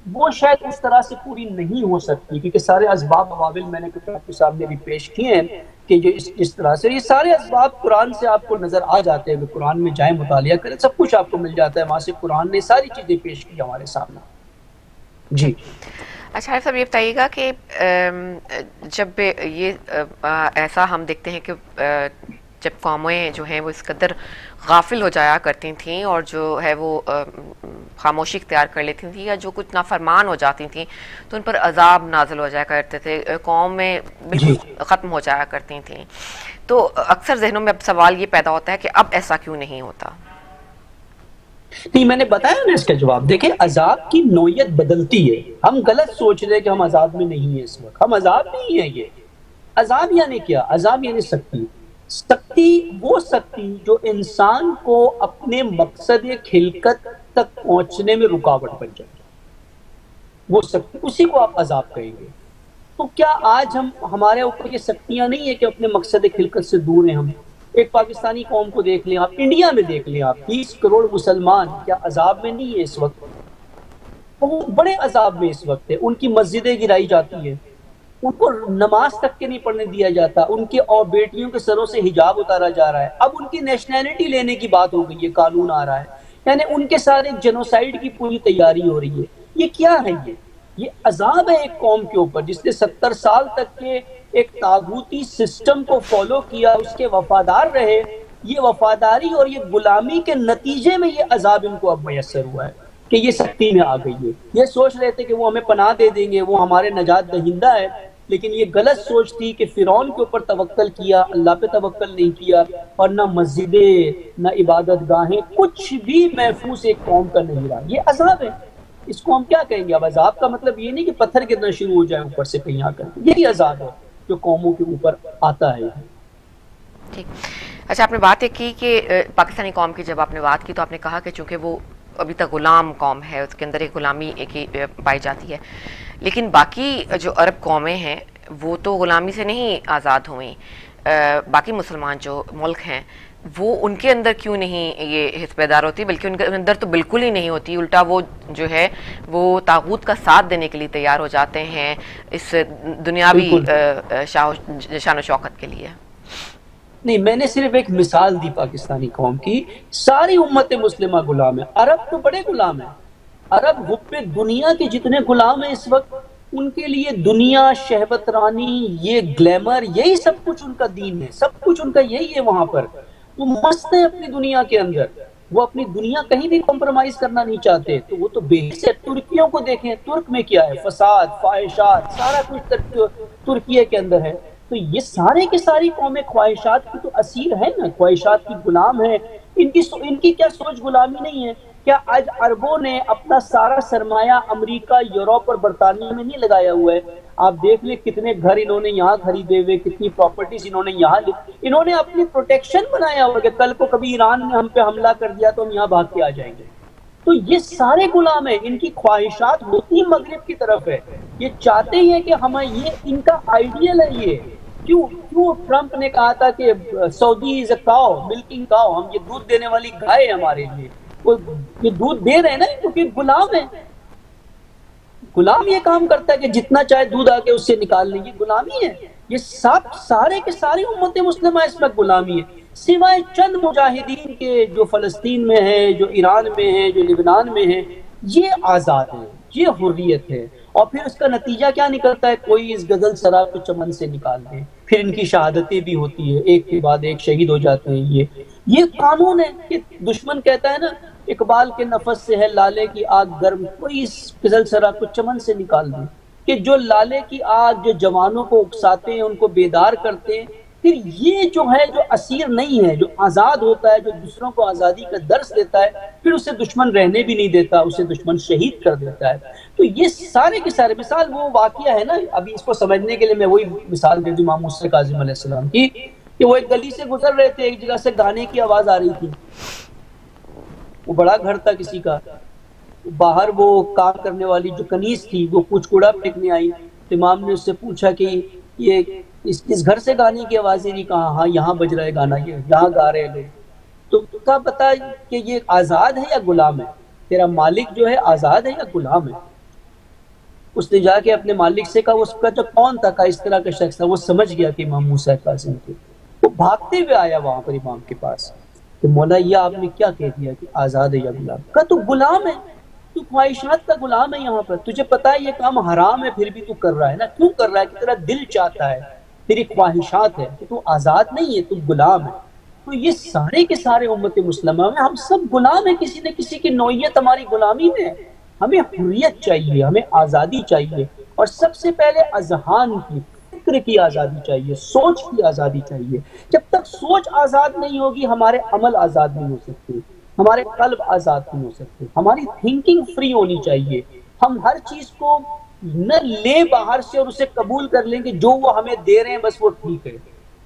वो शायद उस तरह से पूरी नहीं हो सकती, क्योंकि सारे इसबाब अवाबिल मैंने कुछ आपके सामने भी पेश किए हैं कि जो इस इस तरह से, ये सारे इसबाब कुरान से आपको नज़र आ जाते हैं कुरान में जाए, मुतालिया करें, सब कुछ आपको मिल जाता है, वहाँ से कुरान ने सारी चीज़ें पेश की हमारे सामने। जी। अच्छा साहब, ये बताइएगा कि जब ये ऐसा हम देखते हैं कि जब कौमें जो हैं वो इस कदर गाफिल हो जाया करती थीं और जो है वो खामोशी इख्तियार कर लेती थी या जो कुछ नाफरमान हो जाती थी तो उन पर अजाब नाजल हो जाया करते थे कौम में बिल्कुल ख़त्म हो जाया करती थी। तो अक्सर जहनों में अब सवाल ये पैदा होता है कि अब ऐसा क्यों नहीं होता? नहीं मैंने बताया ना इसका जवाब। देखें अजाब की नोयत बदलती है। हम गलत सोच रहे हैं कि हम आज़ाद में नहीं है इस वक्त। हम आज़ाद नहीं है ये। अजाब यानी क्या? अजाब यानी शक्ति। शक्ति, वो शक्ति जो इंसान को अपने मकसद खिलकत तक पहुँचने में रुकावट बन जाए वो शक्ति, उसी को आप अजाब कहेंगे। तो क्या आज हम, हमारे ऊपर ये शक्तियाँ नहीं है कि अपने मकसद खिलकत से दूर हैं हम? एक पाकिस्तानी कौम को देख लें आप, इंडिया में देख लें आप बीस करोड़ मुसलमान, क्या अजाब में नहीं है इस वक्त? वो बड़े अजाब में इस वक्त है, उनकी मस्जिदें गिराई जाती है। उनको नमाज़ तक के नहीं पढ़ने दिया जाता। उनके और बेटियों के सरों से हिजाब उतारा जा रहा है। अब उनकी नेशनैलिटी लेने की बात हो गई है कानून आ रहा है। यानी उनके सारे जेनोसाइड की पूरी तैयारी हो रही है। ये क्या है ये? ये अजाब है एक कौम के ऊपर, जिसने सत्तर साल तक के एक ताबूती सिस्टम को फॉलो किया, उसके वफादार रहे। ये वफादारी और ये गुलामी के नतीजे में ये अजाब इनको अब मैसर हुआ है। कि ये सख्ती में आ गई है। ये सोच रहे थे कि वो हमें पनाह दे देंगे, वो हमारे नजात दहिंदा है, लेकिन ये गलत सोच थी कि फिरौन के ऊपर तवक्ल किया, अल्लाह पे तवक्ल नहीं किया, और ना मस्जिदें, ना इबादत गाहें, कुछ भी महफूज एक कौम का नहीं रहा। ये अजाब है। इसको हम क्या कहेंगे? अब अजाब का मतलब ये नहीं कि पत्थर गिरना शुरू हो जाए ऊपर से कहीं आकर। यही अजाब है जो कौमों के ऊपर आता है। ठीक। अच्छा आपने बात एक की कि पाकिस्तानी कौम की जब आपने बात की तो आपने कहा कि चूँकि वो अभी तक गुलाम कौम है उसके अंदर एक गुलामी एक ही पाई जाती है। लेकिन बाकी जो अरब कौमें हैं वो तो गुलामी से नहीं आज़ाद हुई। बाकी मुसलमान जो मुल्क हैं वो उनके अंदर क्यों नहीं ये हिस्सेदार होती? बल्कि उनके अंदर तो बिल्कुल ही नहीं होती। उल्टा वो जो है वो ताबूत का साथ देने के लिए तैयार हो जाते हैं इस दुनियावी शाह शान शौकत के लिए। नहीं, मैंने सिर्फ़ एक मिसाल दी पाकिस्तानी कौम की। सारी उम्मत मुस्लिमा गुलाम है। अरब तो बड़े गुलाम है। अरब हुब्बे दुनिया के जितने गुलाम हैं इस वक्त, उनके लिए दुनिया, शहबत रानी, ये ग्लैमर, यही सब कुछ उनका दीन है। सब कुछ उनका यही है वहाँ पर। वो मस्त है अपनी दुनिया के अंदर। वो अपनी दुनिया कहीं भी कॉम्प्रोमाइज करना नहीं चाहते। तो वो तो बेहद तुर्कियों को देखें। तुर्क में क्या है? फसाद, ख्वाहिशात, सारा कुछ तुर्किया के अंदर है। तो ये सारे के सारी कौमें ख्वाहिशात की तो असीर है ना, ख्वाहिशात की गुलाम है। इनकी इनकी क्या सोच गुलामी नहीं है? क्या आज अरबों ने अपना सारा सरमाया अमेरिका, यूरोप और बरतानिया में नहीं लगाया हुआ है? आप देख ले कितने घर इन्होंने यहाँ खरीदे हुए, कितनी प्रॉपर्टीज़ इन्होंने यहाँ ली। इन्होंने अपनी प्रोटेक्शन बनाया हुआ कि कल को कभी ईरान ने हम पे हमला कर दिया तो हम यहाँ भाग के आ जाएँगे। तो ये सारे गुलाम है, इनकी ख्वाहिशात होती मगरब की तरफ़ है। ये चाहते ही हैं कि हम ये, इनका आइडियल है ये। क्यों क्यों ट्रंप ने कहा था कि Saudi is a cow milking cow हम ये दूध देने वाली गाय है हमारे लिए। वो ये दूध दे रहे हैं ना, क्योंकि गुलाम है। गुलाम ये काम करता है कि जितना चाहे दूध आके उससे निकाल लेंगे गुलामी है ये सब सारे के सारे उम्मत मुस्लिम इसमें गुलामी है। सिवाय चंद मुजाहिदीन के जो फलस्तीन में है, जो ईरान में है, जो लिबनान में है, ये आज़ाद है, ये हुर्रियत है। और फिर उसका नतीजा क्या निकलता है? कोई इस गज़ल शराब को चमन से निकाल दे। फिर इनकी शहादतें भी होती है, एक के बाद एक शहीद हो जाते हैं ये। ये कानून है कि दुश्मन कहता है ना, इकबाल के नफस से है लाले की आग गर्म। कोई इस गज़ल सरा को चमन से निकाल दे कि जो लाले की आग जो जवानों को उकसाते हैं, उनको बेदार करते हैं फिर ये जो है, जो असीर नहीं है, जो आज़ाद होता है, जो दूसरों को आज़ादी का दर्श देता है, फिर उसे दुश्मन रहने भी नहीं देता, उसे दुश्मन शहीद कर देता है। तो ये सारे के सारे मिसाल, वो वाक्य है ना, अभी इसको समझने के लिए मैं वही मिसाल दे दूँ मामू काजिम की, कि वो एक गली से गुजर रहे थे, एक जगह से गाने की आवाज़ आ रही थी। वो बड़ा घर था किसी का। बाहर वो काम करने वाली जो कनीस थी, वो कुछ कूड़ा फेंकने आई। तो इमाम ने उससे पूछा कि ये इस, इस घर से गाने की आवाज़ें नहीं कहा हाँ यहाँ बज रहा है गाना ये यहाँ गा रहे लोग। तो क्या पता कि ये आज़ाद है या गुलाम है? तेरा मालिक जो है आज़ाद है या गुलाम है? उसने जाके अपने मालिक से कहा उसका जो कौन था का इस तरह का शख्स था वो समझ गया कि इमाम मूसा कासिम थे। वो भागते हुए आया वहाँ पर इमाम के पास। कि मौला ये आपने क्या कह दिया कि आज़ाद है या गुलाम? का तू गुलाम है तू ख्वाहिशात का गुलाम है यहाँ पर। तुझे पता है ये काम हराम है फिर भी तू कर रहा है ना? क्यों कर रहा है कि तेरा दिल चाहता है? तेरी ख्वाहिशात है कि तू आज़ाद नहीं है, तू गुलाम है। तो ये सारे के सारे उम्मत मुसलमान में हम सब गुलाम है, किसी न किसी की नोयत हमारी गुलामी में हमें हुर्रियत चाहिए, हमें आज़ादी चाहिए और सबसे पहले अजहान की फ़िक्र की आज़ादी चाहिए, सोच की आज़ादी चाहिए। जब तक सोच आज़ाद नहीं होगी, हमारे अमल आज़ाद नहीं हो सकते, हमारे कल्ब आज़ाद नहीं हो सकते। हमारी थिंकिंग फ्री होनी चाहिए। हम हर चीज़ को न ले बाहर से और उसे कबूल कर लेंगे, जो वो हमें दे रहे हैं, बस वो ठीक है।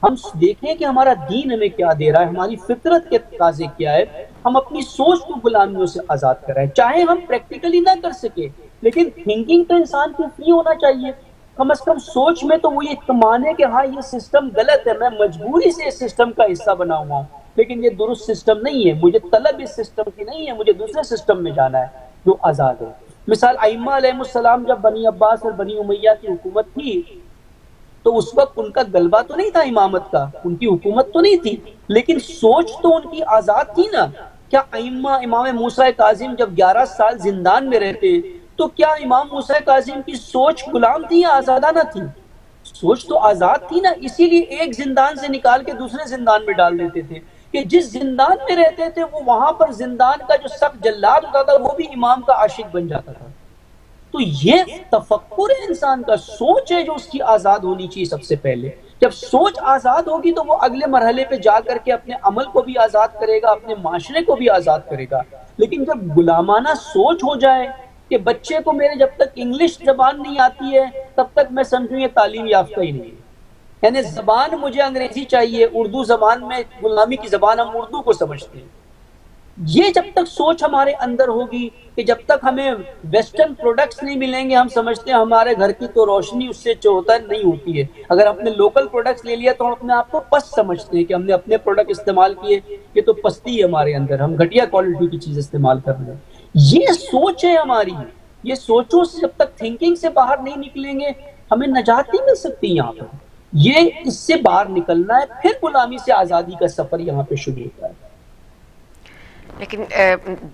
हम देखें कि हमारा दीन हमें क्या दे रहा है, हमारी फितरत के तकाजे क्या है। हम अपनी सोच को गुलामियों से आज़ाद कर कराएँ चाहे हम प्रैक्टिकली ना कर सके, लेकिन थिंकिंग तो इंसान की फ्री होना चाहिए। कम अज कम सोच में तो वो ये माने कि हाँ ये सिस्टम गलत है, मैं मजबूरी से इस सिस्टम का हिस्सा बना हुआ हूँ। लेकिन ये दुरुस्त सिस्टम नहीं है। मुझे तलब इस सिस्टम की नहीं है, मुझे दूसरे सिस्टम में जाना है, जो आज़ाद है। मिसाल आइमाम जब बनी अब्बास और बनी उमैया की हुकूमत थी तो उस वक्त उनका गलबा तो नहीं था इमामत का, उनकी हुकूमत तो नहीं थी, लेकिन सोच तो उनकी आज़ाद थी ना। क्या इमा इमाम मूसा काजिम जब 11 साल जिंदान में रहते तो क्या इमाम मूसा काजिम की सोच गुलाम थी या आज़ादाना थी? सोच तो आज़ाद थी ना, इसीलिए एक जिंदान से निकाल के दूसरे जिंदान में डाल देते थे। कि जिस जिंदान में रहते थे, वो वहाँ पर जिंदान का जो सख्त जल्लाद होता था, वो भी इमाम का आशिक बन जाता था। तो ये तफक्र इंसान का सोच है जो उसकी आज़ाद होनी चाहिए सबसे पहले। जब सोच आज़ाद होगी तो वो अगले मरहले पे जा करके अपने अमल को भी आज़ाद करेगा, अपने माशरे को भी आज़ाद करेगा। लेकिन जब गुलामाना सोच हो जाए कि बच्चे को मेरे जब तक इंग्लिश जबान नहीं आती है, तब तक मैं समझू ये तालीम याफ्ता ही नहीं है। यानी जबान मुझे अंग्रेज़ी चाहिए, उर्दू जबान में गुलामी की जबान हम उर्दू को समझते हैं। ये जब तक सोच हमारे अंदर होगी कि जब तक हमें वेस्टर्न प्रोडक्ट्स नहीं मिलेंगे, हम समझते हैं हमारे घर की तो रोशनी उससे जो होता है नहीं होती है। अगर अपने लोकल प्रोडक्ट्स ले लिया तो हम अपने आप को पस्त समझते हैं कि हमने अपने प्रोडक्ट इस्तेमाल किए, ये तो पस्ती है हमारे अंदर, हम घटिया क्वालिटी की चीज़ इस्तेमाल कर रहे हैं। ये सोच है हमारी, ये सोचों से जब तक थिंकिंग से बाहर नहीं निकलेंगे, हमें नजात नहीं मिल सकती यहाँ पर। ये इससे बाहर निकलना है फिर गुलामी से आज़ादी का सफ़र यहाँ पे शुरू होता है। लेकिन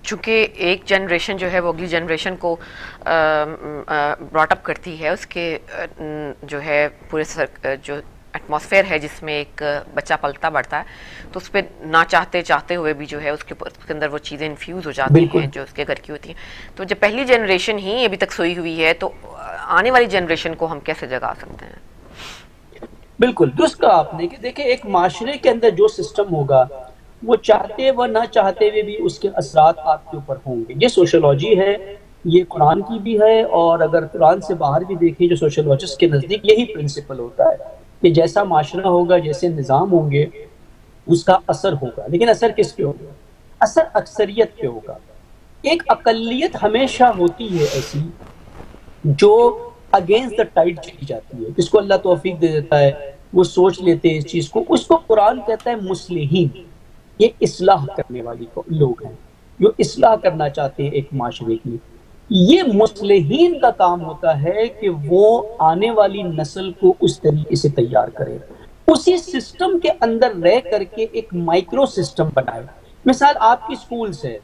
चूँकि एक जनरेशन जो है वो अगली जनरेशन को ब्रॉटअप करती है उसके जो है पूरे सर, जो एटमॉस्फेयर है जिसमें एक बच्चा पलता बढ़ता है तो उस पर ना चाहते चाहते हुए भी जो है उसके उसके अंदर वो चीज़ें इन्फ्यूज़ हो जाती हैं जो उसके घर की होती हैं। तो जब पहली जनरेशन ही अभी तक सोई हुई है तो आने वाली जनरेशन को हम कैसे जगा सकते हैं? बिल्कुल, दुरुस्त कहा आपने कि देखिए, एक माशरे के अंदर जो सिस्टम होगा, वो चाहते व ना चाहते हुए भी उसके असरात आपके ऊपर होंगे। ये सोशोलॉजी है, ये कुरान की भी है, और अगर कुरान से बाहर भी देखें, जो सोशोलॉजिस्ट के नज़दीक यही प्रिंसिपल होता है कि जैसा माशरा होगा, जैसे निज़ाम होंगे, उसका असर होगा। लेकिन असर किस पे होगा? असर अक्सरियत पे होगा। एक अकलियत हमेशा होती है ऐसी, जो अगेंस्ट द टाइड चली जाती है। जिसको अल्लाह तोफीक दे देता है, वो सोच लेते हैं इस चीज़ को। उसको कुरान कहता है मुस्लिहीन। ये इसलाह करने वाली लोग हैं। जो इसलाह करना चाहते हैं एक माशरे की। ये मुस्लिहीन का काम होता है कि वो आने वाली नस्ल को उस तरीके से तैयार करे। उसी सिस्टम के अंदर रह करके एक माइक्रो सिस्टम बनाए। मिसाल, आपकी स्कूल से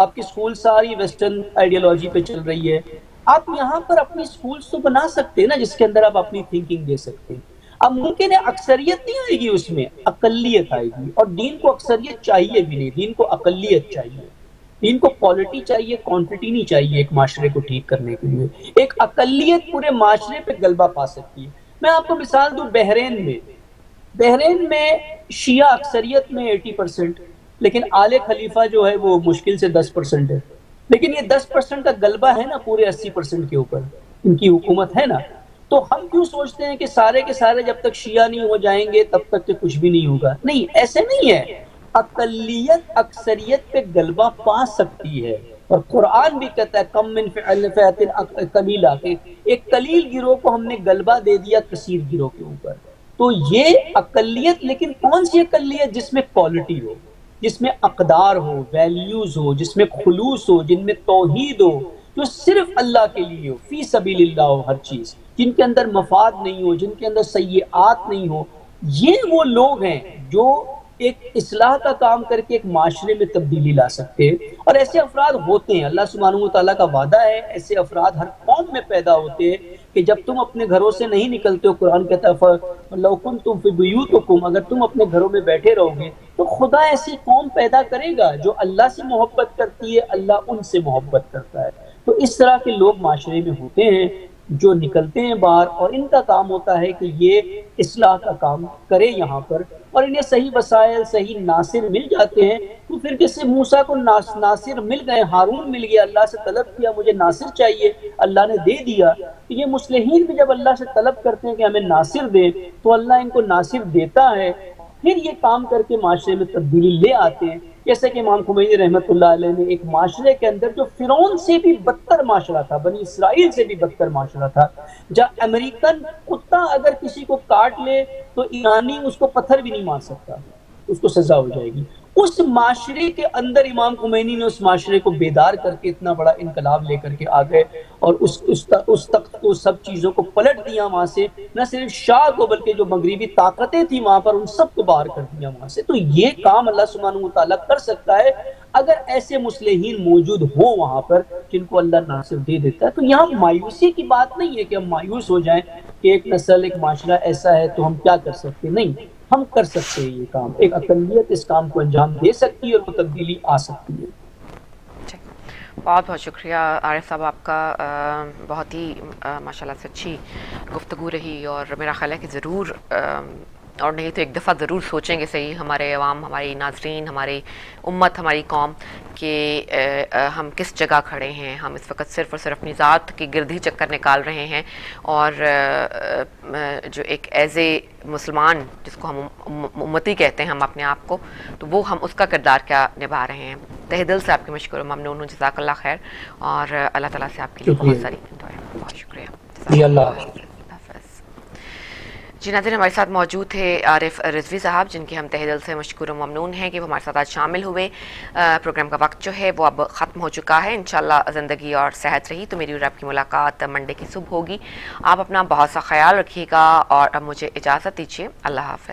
आपकी स्कूल सारी वेस्टर्न आइडियोलॉजी पे चल रही है। आप यहाँ पर अपनी स्कूल तो बना सकते हैं ना, जिसके अंदर आप अपनी थिंकिंग दे सकते हैं। अब मुमकिन है अक्सरियत नहीं आएगी उसमें अकलियत आएगी। और दीन को अक्सरियत चाहिए भी नहीं, दीन को अकलियत चाहिए। दीन को क्वालिटी चाहिए क्वांटिटी नहीं चाहिए एक माशरे को ठीक करने के लिए। एक अकलियत पूरे माशरे पे गलबा पा सकती है। मैं आपको मिसाल दू बहरेन में। बहरेन में शिया अक्सरियत में एटी परसेंट लेकिन आले खलीफा जो है वो मुश्किल से दस परसेंट है। लेकिन ये दस परसेंट का गलबा है ना पूरे अस्सी परसेंट के ऊपर, इनकी हुकूमत है ना? तो हम क्यों सोचते हैं कि सारे के सारे जब तक शिया नहीं हो जाएँगे, तब तक के कुछ भी नहीं होगा? नहीं, ऐसे नहीं है। अकलियत अक्सरियत पे गलबा पा सकती है। और कुरान भी कहता है, कम मिन कलीला के। एक कलील गिरोह को हमने गलबा दे दिया कसीर गिरोह के ऊपर। तो ये अकलियत, लेकिन कौन सी अकलियत जिसमें क्वालिटी हो? जिसमें अकदार हो वैल्यूज़ हो, जिसमें खुलूस हो, जिनमें तोहीद हो, जो सिर्फ़ अल्लाह के लिए हो, फ़ी सबील्ला हो हर चीज़, जिनके अंदर मफाद नहीं हो, जिनके अंदर सयात नहीं हो, ये वो लोग हैं जो एक असलाह का काम करके एक माशरे में तब्दीली ला सकते हैं। और ऐसे अफराद होते हैं, अल्लाह सुबहान तला का वादा है, ऐसे अफराद हर कौम में पैदा होते हैं कि जब तुम अपने घरों से नहीं निकलते हो कुरान के तरफ़ लौकुन तुम फिबयू तो कुम अगर तुम अपने घरों में बैठे रहोगे तो खुदा ऐसी कौम पैदा करेगा जो अल्लाह से मोहब्बत करती है, अल्लाह उनसे मोहब्बत करता है। तो इस तरह के लोग माशरे में होते हैं, जो निकलते हैं बाहर, और इनका काम होता है कि ये इसलाह का काम करे यहाँ पर। और इन्हें सही वसायल सही नासिर मिल जाते हैं। तो फिर जैसे मूसा को नास, नासिर मिल गए हारून मिल गया अल्लाह से तलब किया मुझे नासिर चाहिए अल्लाह ने दे दिया। तो ये मुस्लिम भी जब अल्लाह से तलब करते हैं कि हमें नासिर दे तो अल्लाह इनको नासिर देता है। फिर ये काम करके माशरे में तब्दीली ले आते हैं। जैसे कि इमाम खुमैनी रहमत ने एक माशरे के अंदर जो फिर से भी बदतर माशरा था, बनी इसराइल से भी बदतर माशरा था, जहाँ अमेरिकन कुत्ता अगर किसी को काट ले तो ईरानी उसको पत्थर भी नहीं मार सकता, उसको सजा हो जाएगी। उस माशरे के अंदर इमाम खुमैनी ने उस माशरे को बेदार करके इतना बड़ा इनकलाब लेकर के आ गए और उस उस, तक, उस तख्त को सब चीज़ों को पलट दिया वहाँ से। न सिर्फ़ शाह को बल्कि जो मगरबी ताकतें थी वहाँ पर उन सबको बाहर कर दिया वहाँ से। तो ये काम अल्लाह सुबहान कर सकता है अगर ऐसे मुसलहीन मौजूद हो वहाँ पर जिनको अल्लाह नासिर दे देता है। तो यहाँ मायूसी की बात नहीं है कि हम मायूस हो जाएँ कि एक नस्ल एक माशरा ऐसा है तो हम क्या कर सकते? नहीं। हम कर सकते हैं ये काम। एक अकलियत इस काम को अंजाम दे सकती है और वो तब्दीली आ सकती है। बहुत बहुत शुक्रिया आरिफ साहब आपका। बहुत ही माशाल्लाह से अच्छी गुफ्तगु रही और मेरा ख्याल है कि ज़रूर और नहीं तो एक दफ़ा ज़रूर सोचेंगे सही हमारे अवाम हमारी नाजरीन हमारी उम्मत हमारी कौम कि हम किस जगह खड़े हैं हम इस वक्त सिर्फ़ और सिर्फ़ अपनी ज़ात की गिरद ही चक्कर निकाल रहे हैं और जो एक एज ए मुसलमान जिसको हम उम्मती कहते हैं हम अपने आप को तो वो हम उसका किरदार क्या निभा रहे हैं। तह दिल से आपके मशक्र ममनून जजाकल्ला खैर और अल्लाह ताला से आपके लिए बहुत सारी बहुत शुक्रिया। जी नादिन हमारे साथ मौजूद थे आरिफ रिजवी साहब, जिनके हम तहदिल से मशहूर ममनून हैं कि वो हमारे साथ आज शामिल हुए। प्रोग्राम का वक्त जो है वो अब ख़त्म हो चुका है। इन ज़िंदगी और सेहत रही तो मेरी और आपकी मुलाकात मंडे की सुबह होगी। आप अपना बहुत सा ख्याल रखिएगा और अब मुझे इजाज़त दीजिए। अल्लाह हाफ़